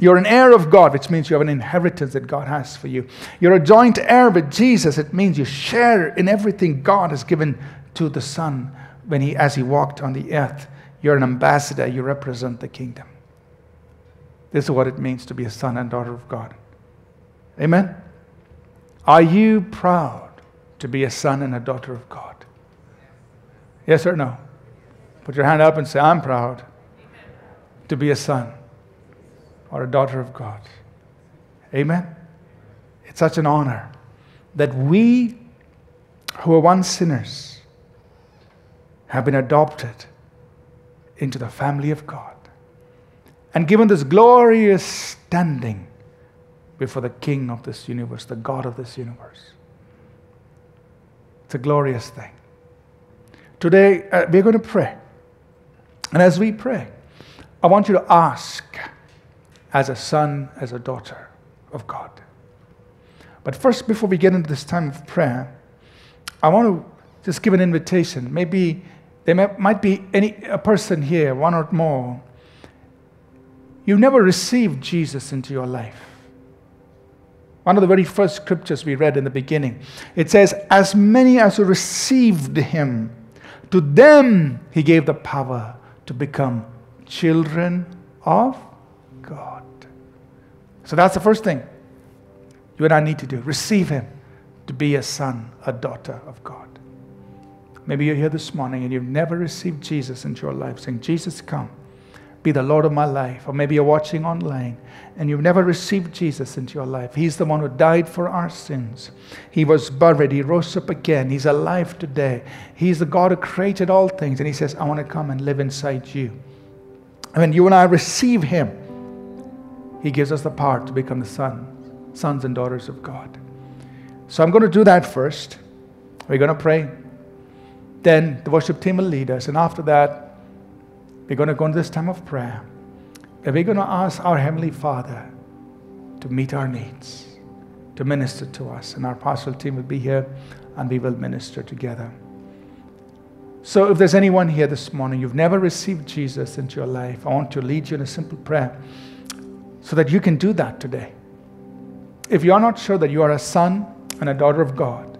You're an heir of God, which means you have an inheritance that God has for you. You're a joint heir with Jesus. It means you share in everything God has given to the Son when he, as he walked on the earth. You're an ambassador. You represent the kingdom. This is what it means to be a son and daughter of God. Amen? Are you proud to be a son and a daughter of God? Yes or no? Put your hand up and say, I'm proud to be a son or a daughter of God. Amen? It's such an honor that we who were once sinners have been adopted into the family of God and given this glorious standing before the King of this universe, the God of this universe. It's a glorious thing. Today, uh, we're going to pray. And as we pray, I want you to ask as a son, as a daughter of God. But first, before we get into this time of prayer, I want to just give an invitation. Maybe there may, might be any, a person here, one or more, You've never received Jesus into your life. One of the very first scriptures we read in the beginning, it says, As many as received him, to them he gave the power to become children of God. So that's the first thing you and I need to do receive him to be a son, a daughter of God. Maybe you're here this morning and you've never received Jesus into your life, saying, Jesus, come be the Lord of my life. Or maybe you're watching online and you've never received Jesus into your life. He's the one who died for our sins. He was buried, He rose up again. He's alive today. He's the God who created all things. And He says, I want to come and live inside you. And when you and I receive Him, He gives us the power to become the son, sons and daughters of God. So I'm going to do that first. We're going to pray. Then the worship team will lead us. And after that, we're going to go into this time of prayer. And we're going to ask our Heavenly Father to meet our needs, to minister to us. And our pastoral team will be here and we will minister together. So, if there's anyone here this morning, you've never received Jesus into your life, I want to lead you in a simple prayer so that you can do that today. If you're not sure that you are a son and a daughter of God,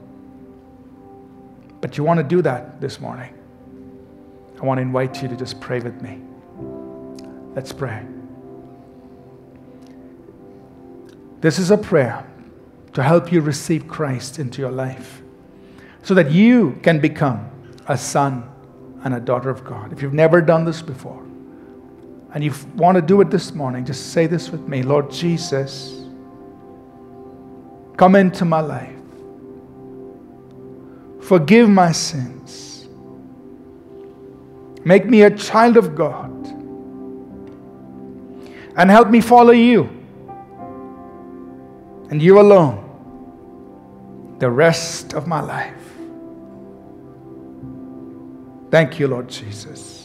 but you want to do that this morning, I want to invite you to just pray with me. Let's pray. This is a prayer to help you receive Christ into your life so that you can become a son and a daughter of God. If you've never done this before and you want to do it this morning, just say this with me Lord Jesus, come into my life, forgive my sins Make me a child of God. And help me follow you. And you alone. The rest of my life. Thank you, Lord Jesus.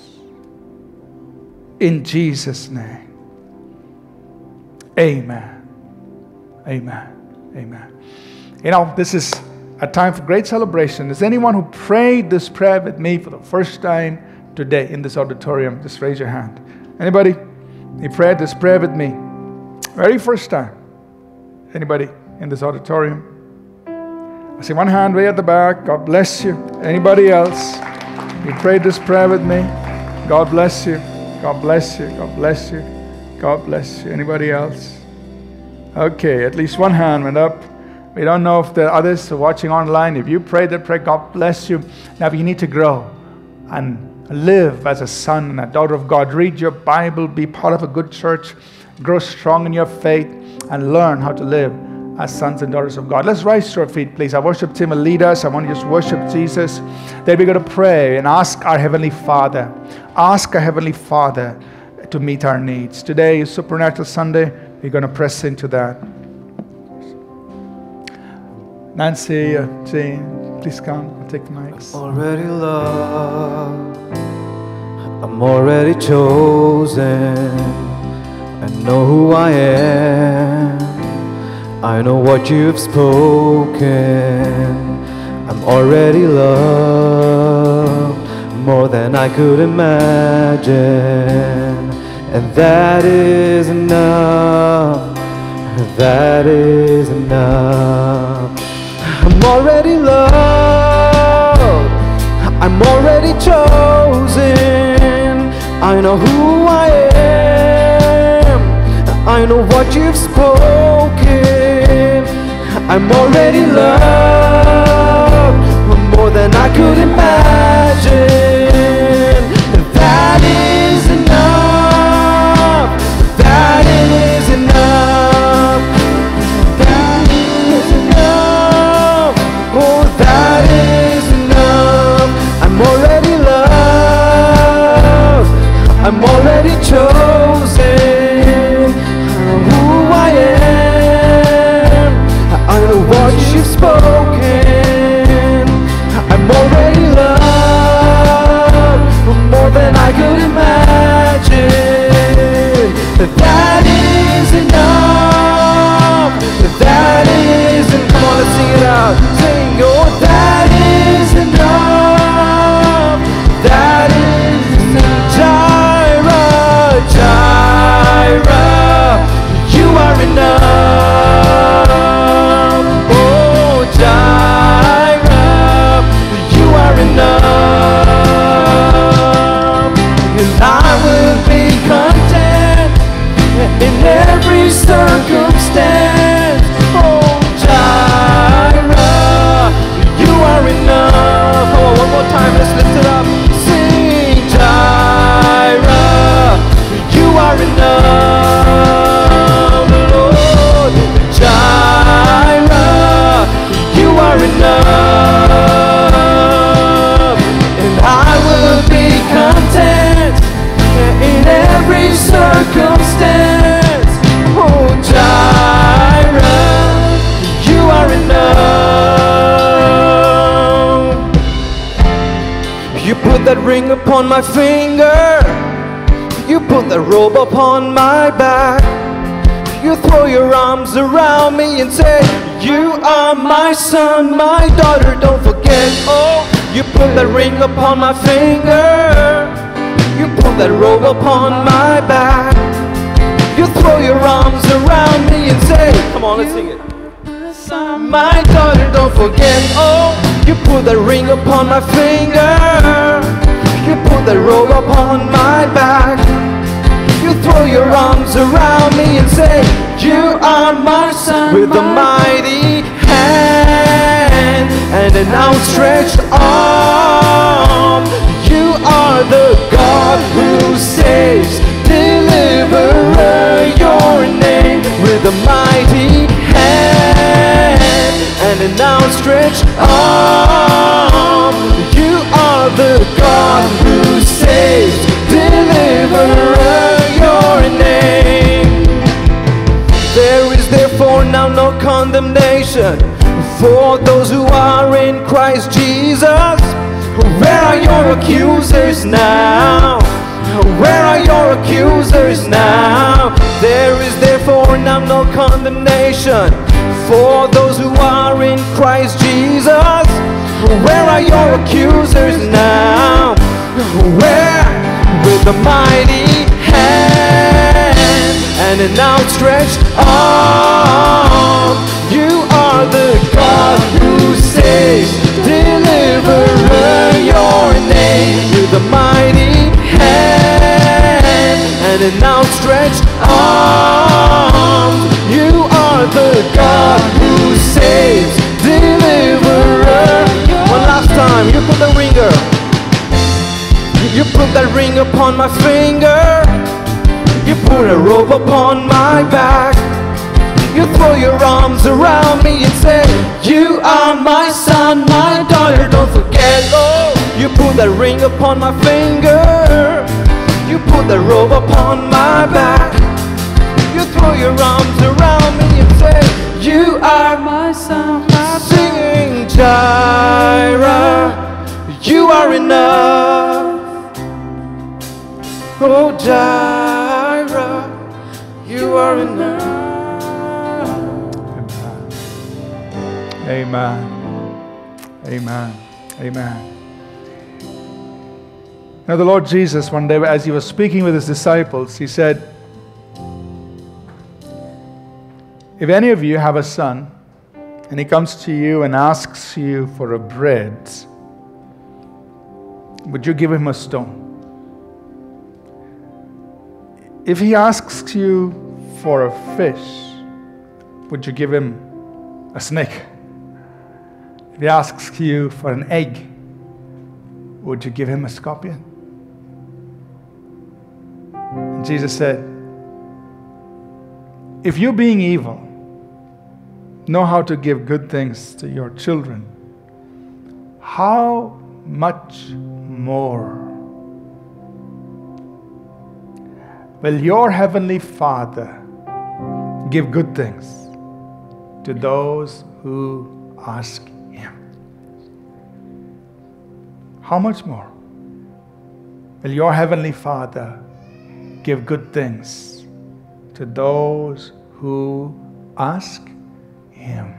in Jesus' name. Amen. Amen. Amen. You know, this is a time for great celebration. Is anyone who prayed this prayer with me for the first time today in this auditorium? Just raise your hand. Anybody? You prayed this prayer with me. Very first time. Anybody in this auditorium? I see one hand way at the back. God bless you. Anybody else? You prayed this prayer with me. God bless you. God bless you. God bless you. God bless you. Anybody else? Okay, at least one hand went up. We don't know if there others are others watching online. If you pray that prayer, God bless you. Now, you need to grow and live as a son and a daughter of God. Read your Bible, be part of a good church, grow strong in your faith, and learn how to live as sons and daughters of God. Let's rise to our feet, please. Our worship team will lead us. I want to just worship Jesus. Then we're going to pray and ask our Heavenly Father, ask our Heavenly Father to meet our needs. Today is Supernatural Sunday. We're going to press into that. Nancy, uh, Jane, please come. And take the mics. I'm already loved, I'm already chosen. I know who I am. I know what you've spoken. I'm already loved more than I could imagine. And that is enough. That is enough. I'm already loved. I'm already chosen. I know who I am. I know what you've spoken. I'm already loved more than I could imagine. That is enough. That is my finger. You put that robe upon my back. You throw your arms around me and say, You are my son, my daughter, don't forget. Oh, you put that ring upon my finger. You put that robe upon my back. You throw your arms around me and say, Come on, let's sing it. My daughter, don't forget. Oh, you put that ring upon my finger. You put that robe upon my back. You throw your arms around me and say, You are my son. With a mighty hand and an outstretched arm. You are the God who saves, deliverer, your name. With a mighty hand and an outstretched arm. You are the God who saves, deliverer, your name. There is therefore now no condemnation for those who are in Christ Jesus. Where are your accusers now? Where are your accusers now? There is therefore now no condemnation for those who are in Christ Jesus. Where are your accusers now? Where with a mighty hand and an outstretched arm? You are the God who saves, deliverer, your name with a mighty hand and an outstretched arm. You are the God who saves, deliverer. One last time, you put the. You put that ring upon my finger. You put a robe upon my back. You throw your arms around me and say, You are my son, my daughter, don't forget. Oh, you put that ring upon my finger. You put the robe upon my back. Throw your arms around me and say, You are my son, my singing Jireh. You are enough. Oh, Jireh, you are enough. Amen. Amen. Amen. Now, the Lord Jesus, one day, as he was speaking with his disciples, he said, If any of you have a son, and he comes to you and asks you for a bread, would you give him a stone? If he asks you for a fish, would you give him a snake? If he asks you for an egg, would you give him a scorpion? And Jesus said, If you, being evil, know how to give good things to your children, how much more? Will your heavenly Father give good things to those who ask Him? How much more? Will your heavenly Father give good things to those who ask Him?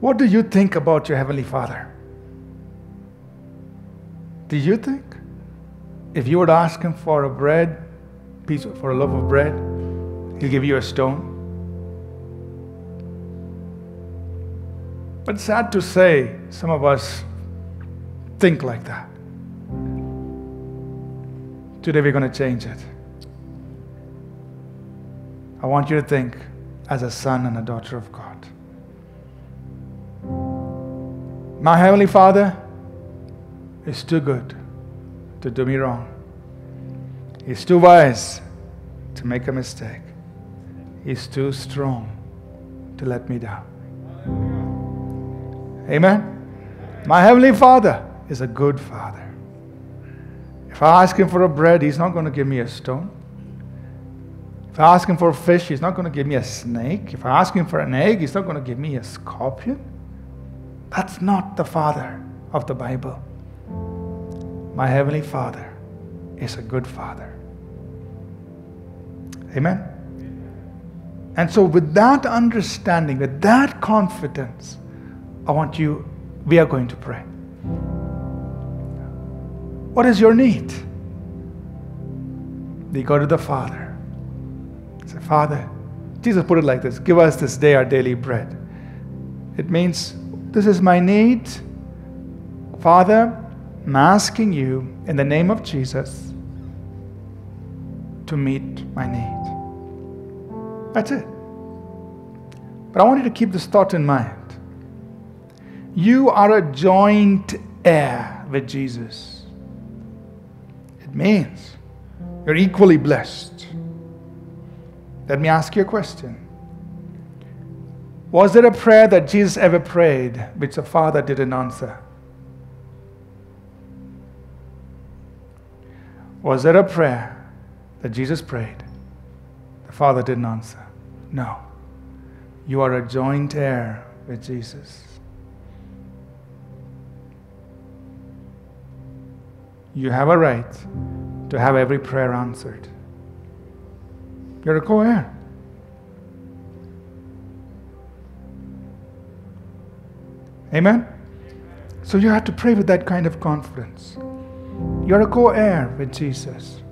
What do you think about your Heavenly Father? Do you think if you would ask Him for a bread, piece for a loaf of bread, He'll give you a stone? But sad to say, some of us think like that. Today we're going to change it. I want you to think as a son and a daughter of God. My Heavenly Father is too good to do me wrong. He's too wise to make a mistake. He's too strong to let me down. Amen? My Heavenly Father is a good Father. If I ask Him for a bread, He's not going to give me a stone. If I ask Him for a fish, He's not going to give me a snake. If I ask Him for an egg, He's not going to give me a scorpion. That's not the Father of the Bible. My Heavenly Father is a good Father. Amen? And so, with that understanding, with that confidence, I want you, we are going to pray. What is your need? They go to the Father. Say, Father, Jesus put it like this Give us this day our daily bread. It means, This is my need. Father, I'm asking you in the name of Jesus to meet my need. That's it. But I want you to keep this thought in mind. You are a joint heir with Jesus. It means you're equally blessed. Let me ask you a question. Was there a prayer that Jesus ever prayed which the Father didn't answer? Was there a prayer that Jesus prayed the Father didn't answer? No. You are a joint heir with Jesus. You have a right to have every prayer answered. You're a co heir. Amen? So you have to pray with that kind of confidence. You're a co heir with Jesus.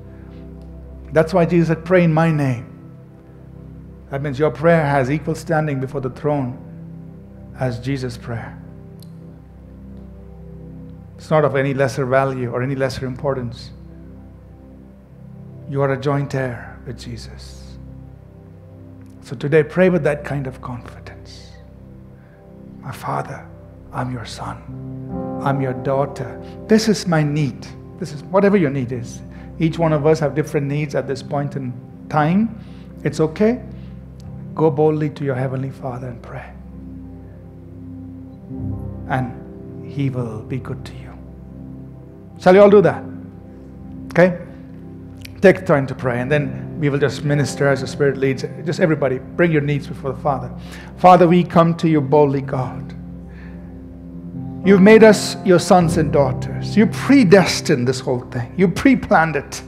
That's why Jesus said, Pray in my name. That means your prayer has equal standing before the throne as Jesus' prayer. It's not of any lesser value or any lesser importance. You are a joint heir with Jesus. So today, pray with that kind of confidence. My Father, I'm your son. I'm your daughter. This is my need. This is whatever your need is. Each one of us have different needs at this point in time. It's okay. Go boldly to your heavenly Father and pray. And he will be good to you. Shall we all do that? Okay? Take time to pray, and then we will just minister as the Spirit leads. Just everybody, bring your needs before the Father. Father, we come to you boldly, God. You've made us your sons and daughters. You predestined this whole thing, you pre planned it.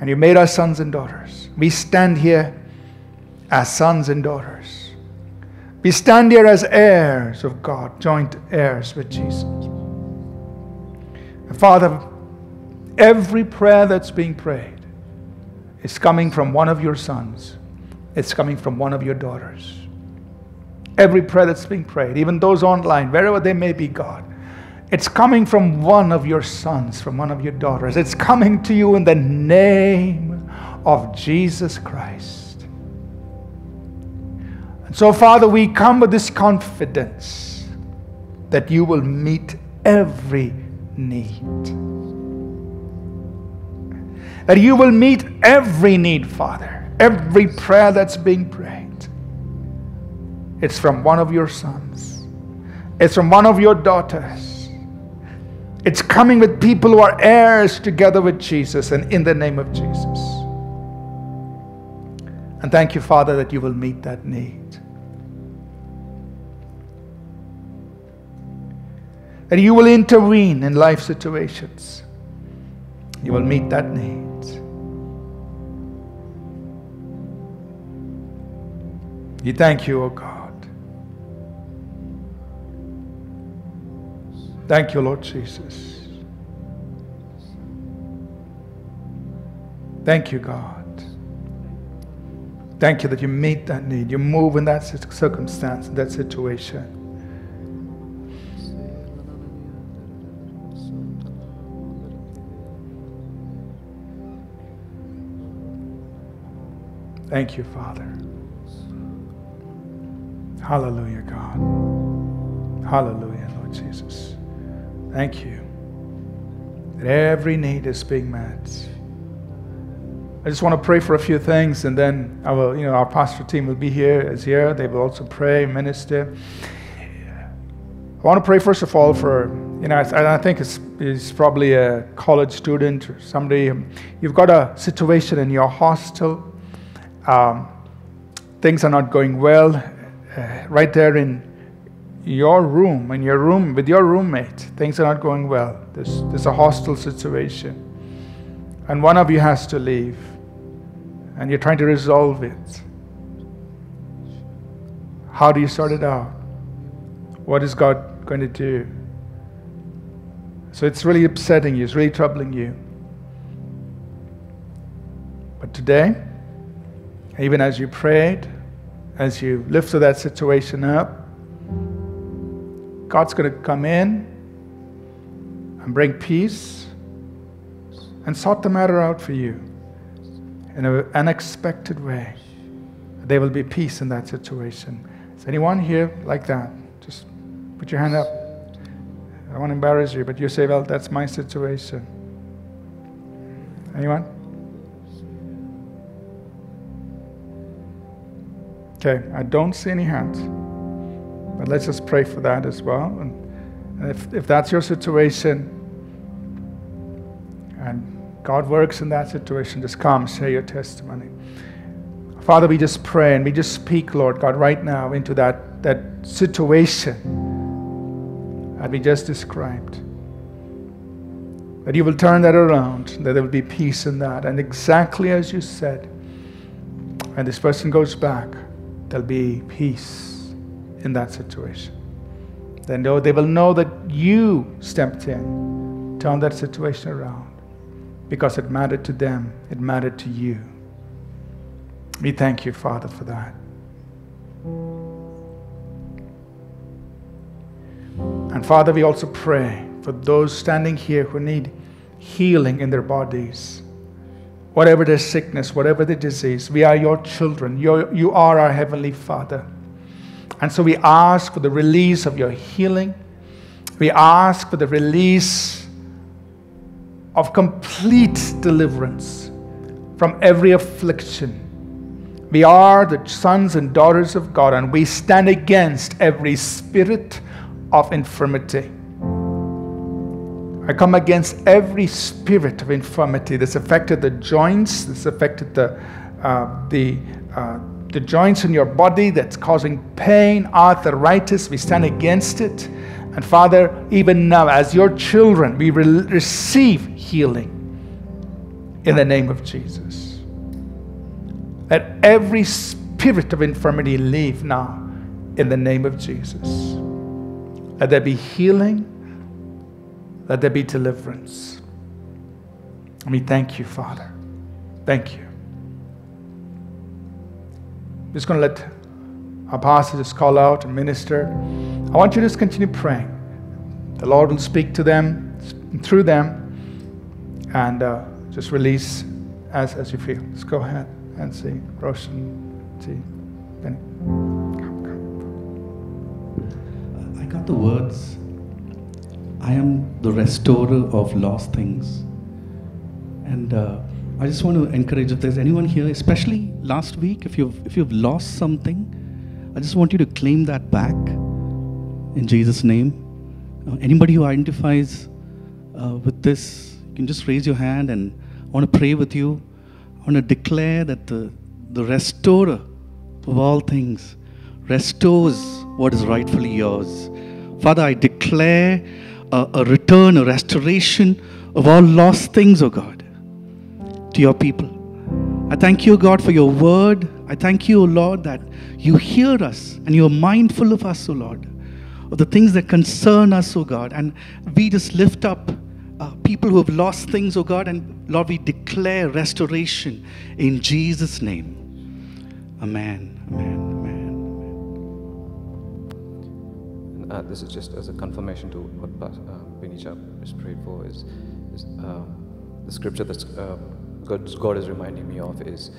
And you made us sons and daughters. We stand here as sons and daughters. We stand here as heirs of God, joint heirs with Jesus. Father, every prayer that's being prayed is coming from one of your sons, it's coming from one of your daughters. Every prayer that's being prayed, even those online, wherever they may be, God, it's coming from one of your sons, from one of your daughters. It's coming to you in the name of Jesus Christ. And so, Father, we come with this confidence that you will meet every need. That you will meet every need, Father, every prayer that's being prayed. It's from one of your sons, it's from one of your daughters. It's coming with people who are heirs together with Jesus and in the name of Jesus. And thank you, Father, that you will meet that need. That you will intervene in life situations. You will meet that need. We thank you, O oh God. Thank you, Lord Jesus. Thank you, God. Thank you that you meet that need. You move in that circumstance, that situation. Thank you, Father. Hallelujah, God. Hallelujah, Lord Jesus. Thank you that every need is being met. I just want to pray for a few things, and then I will, you know, our pastor team will be here, is here. They will also pray, minister. I want to pray first of all for, you know, I, I think it's, it's probably a college student or somebody. You've got a situation in your hostel. Um, things are not going well. Uh, right there in your room, in your room with your roommate, things are not going well. There's, there's a hostile situation. And one of you has to leave. And you're trying to resolve it. How do you sort it out? What is God going to do? So it's really upsetting you, it's really troubling you. But today, even as you prayed, as you lifted that situation up, God's going to come in and bring peace and sort the matter out for you in an unexpected way. There will be peace in that situation. Is anyone here like that? Just put your hand up. I won't embarrass you, but you say, Well, that's my situation. Anyone? Okay, I don't see any hands. But let's just pray for that as well. And if, if that's your situation, and God works in that situation, just come, share your testimony. Father, we just pray and we just speak, Lord God, right now into that, that situation that we just described. that you will turn that around, that there will be peace in that. And exactly as you said, and this person goes back, there'll be peace in that situation. They know they will know that you stepped in, turned that situation around, because it mattered to them, it mattered to you. We thank you, Father, for that. And Father, we also pray for those standing here who need healing in their bodies. Whatever the sickness, whatever the disease, we are your children. You're, you are our Heavenly Father. And so we ask for the release of your healing. We ask for the release of complete deliverance from every affliction. We are the sons and daughters of God, and we stand against every spirit of infirmity. I come against every spirit of infirmity that's affected the joints, that's affected the, uh, the, uh, the joints in your body, that's causing pain, arthritis. We stand against it. And Father, even now, as your children, we re- receive healing in the name of Jesus. Let every spirit of infirmity leave now in the name of Jesus. Let there be healing. Let there be deliverance. And we thank you, Father. Thank you. I'm just going to let our pastor just call out and minister. I want you to just continue praying. The Lord will speak to them, through them, and uh, just release as, as you feel. Just go ahead and see. Roshan, see. Benny. I got the words I am the restorer of lost things. And uh, I just want to encourage if there's anyone here, especially last week, if you've, if you've lost something, I just want you to claim that back in Jesus' name. Uh, anybody who identifies uh, with this, you can just raise your hand and I want to pray with you. I want to declare that the, the restorer of all things restores what is rightfully yours. Father, I declare a, a return, a restoration of all lost things, O oh God, to your people. I thank you, God, for your word. I thank you, O Lord, that you hear us and you are mindful of us, O Lord, of the things that concern us, O God. And we just lift up uh, people who have lost things, O God, and Lord, we declare restoration in Jesus' name. Amen. Amen. Uh, this is just as a confirmation to what uh, Benija is prayed for is, is uh, the scripture that uh, God, God is reminding me of is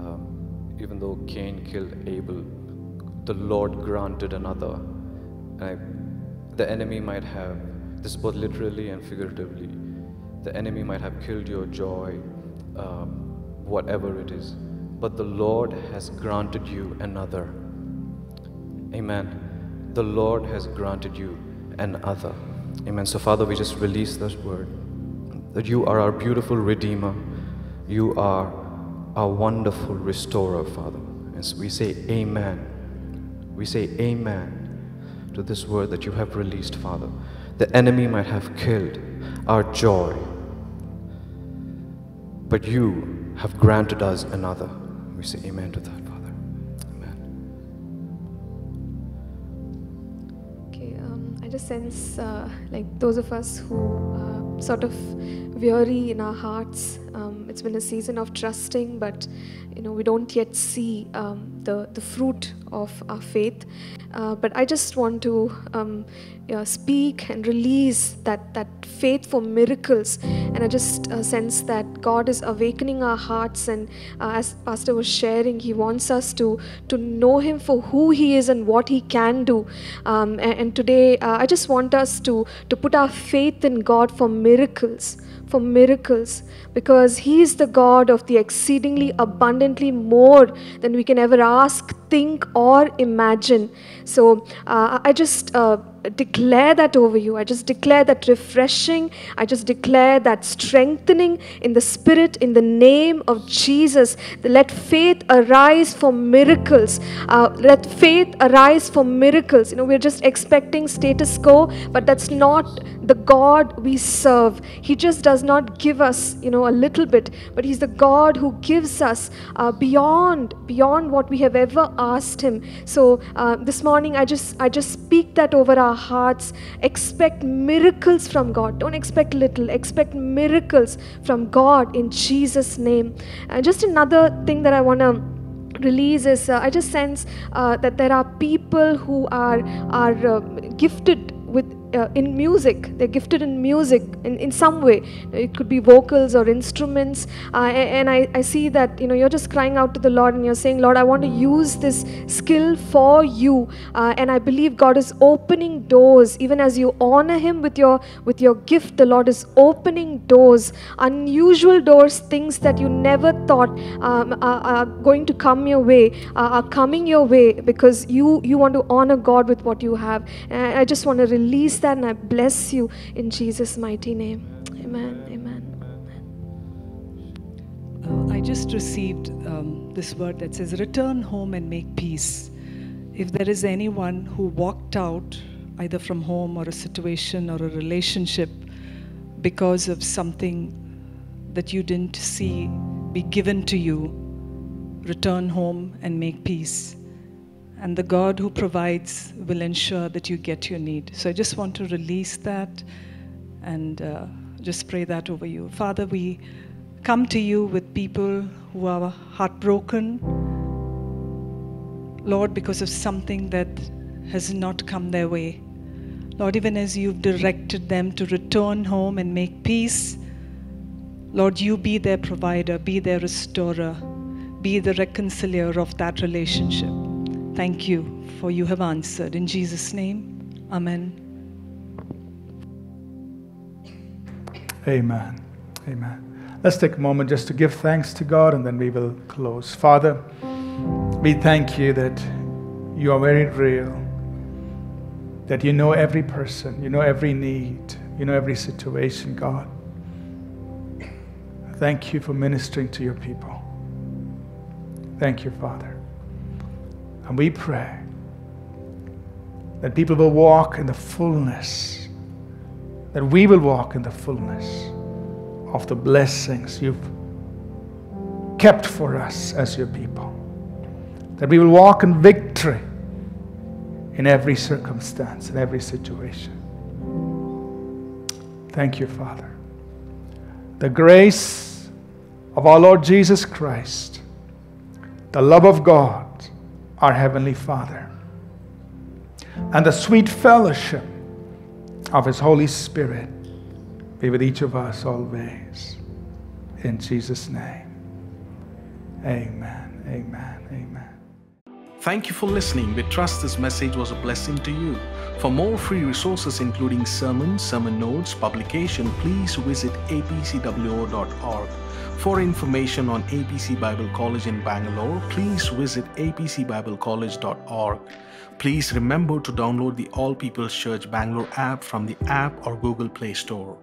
um, even though Cain killed Abel, the Lord granted another. I, the enemy might have, this is both literally and figuratively, the enemy might have killed your joy, um, whatever it is, but the Lord has granted you another. Amen the Lord has granted you an other. Amen. So, Father, we just release this word that you are our beautiful Redeemer. You are our wonderful restorer, Father. And so we say, Amen. We say, Amen to this word that you have released, Father. The enemy might have killed our joy, but you have granted us another. We say, Amen to that. Just sense uh, like those of us who uh, sort of weary in our hearts. Um, it's been a season of trusting, but you know we don't yet see um, the the fruit of our faith. Uh, but I just want to um, uh, speak and release that that faith for miracles. And I just uh, sense that God is awakening our hearts. And uh, as Pastor was sharing, He wants us to to know Him for who He is and what He can do. Um, and, and, today, uh, I just want us to to put our faith in God for miracles for miracles because He is the God of the exceedingly abundantly more than we can ever ask, think, or imagine. So uh, I just uh, declare that over you. I just declare that refreshing. I just declare that strengthening in the spirit in the name of Jesus. Let faith arise for miracles. Uh, let faith arise for miracles. You know, we're just expecting status quo, but that's not the God we serve. He just does not give us, you know, a little bit, but He's the God who gives us uh, beyond beyond what we have ever asked Him. So uh, this morning, I just I just speak that over our hearts. Expect miracles from God. Don't expect little. Expect miracles from God in Jesus' name. And just another thing that I want to release is uh, I just sense uh, that there are people who are are uh, gifted uh, in music they're gifted in music in, in some way. It could be vocals or instruments. Uh, and I, I see that you know you're just crying out to the lord and you're saying lord i want to use this skill for you. Uh, and i believe god is opening doors. Even as you honor him with your with your gift the lord is opening doors unusual doors things that you never thought um, are, are, going to come your way are coming your way because you you want to honor god with what you have. And i just want to release that and I bless you in Jesus' mighty name. Amen. Amen. Uh, I just received um, this word that says, Return home and make peace. If there is anyone who walked out either from home or a situation or a relationship because of something that you didn't see be given to you, return home and make peace and the God who provides will ensure that you get your need. So I just want to release that and uh, just pray that over you. Father, we come to you with people who are heartbroken, Lord, because of something that has not come their way. Lord, even as you've directed them to return home and make peace, Lord, you be their provider, be their restorer, be the reconcilier of that relationship. Thank you for you have answered. In Jesus' name, Amen. Amen. Amen. Let's take a moment just to give thanks to God and then we will close. Father, we thank you that you are very real, that you know every person, you know every need, you know every situation, God. Thank you for ministering to your people. Thank you, Father. And we pray that people will walk in the fullness, that we will walk in the fullness of the blessings you've kept for us as your people. That we will walk in victory in every circumstance, in every situation. Thank you, Father. The grace of our Lord Jesus Christ, the love of God, our Heavenly Father, and the sweet fellowship of His Holy Spirit be with each of us always. In Jesus' name. Amen. Amen. Amen. Thank you for listening. We trust this message was a blessing to you. For more free resources, including sermons, sermon notes, publication, please visit apcwo.org. For information on APC Bible College in Bangalore, please visit apcbiblecollege.org. Please remember to download the All People's Church Bangalore app from the app or Google Play Store.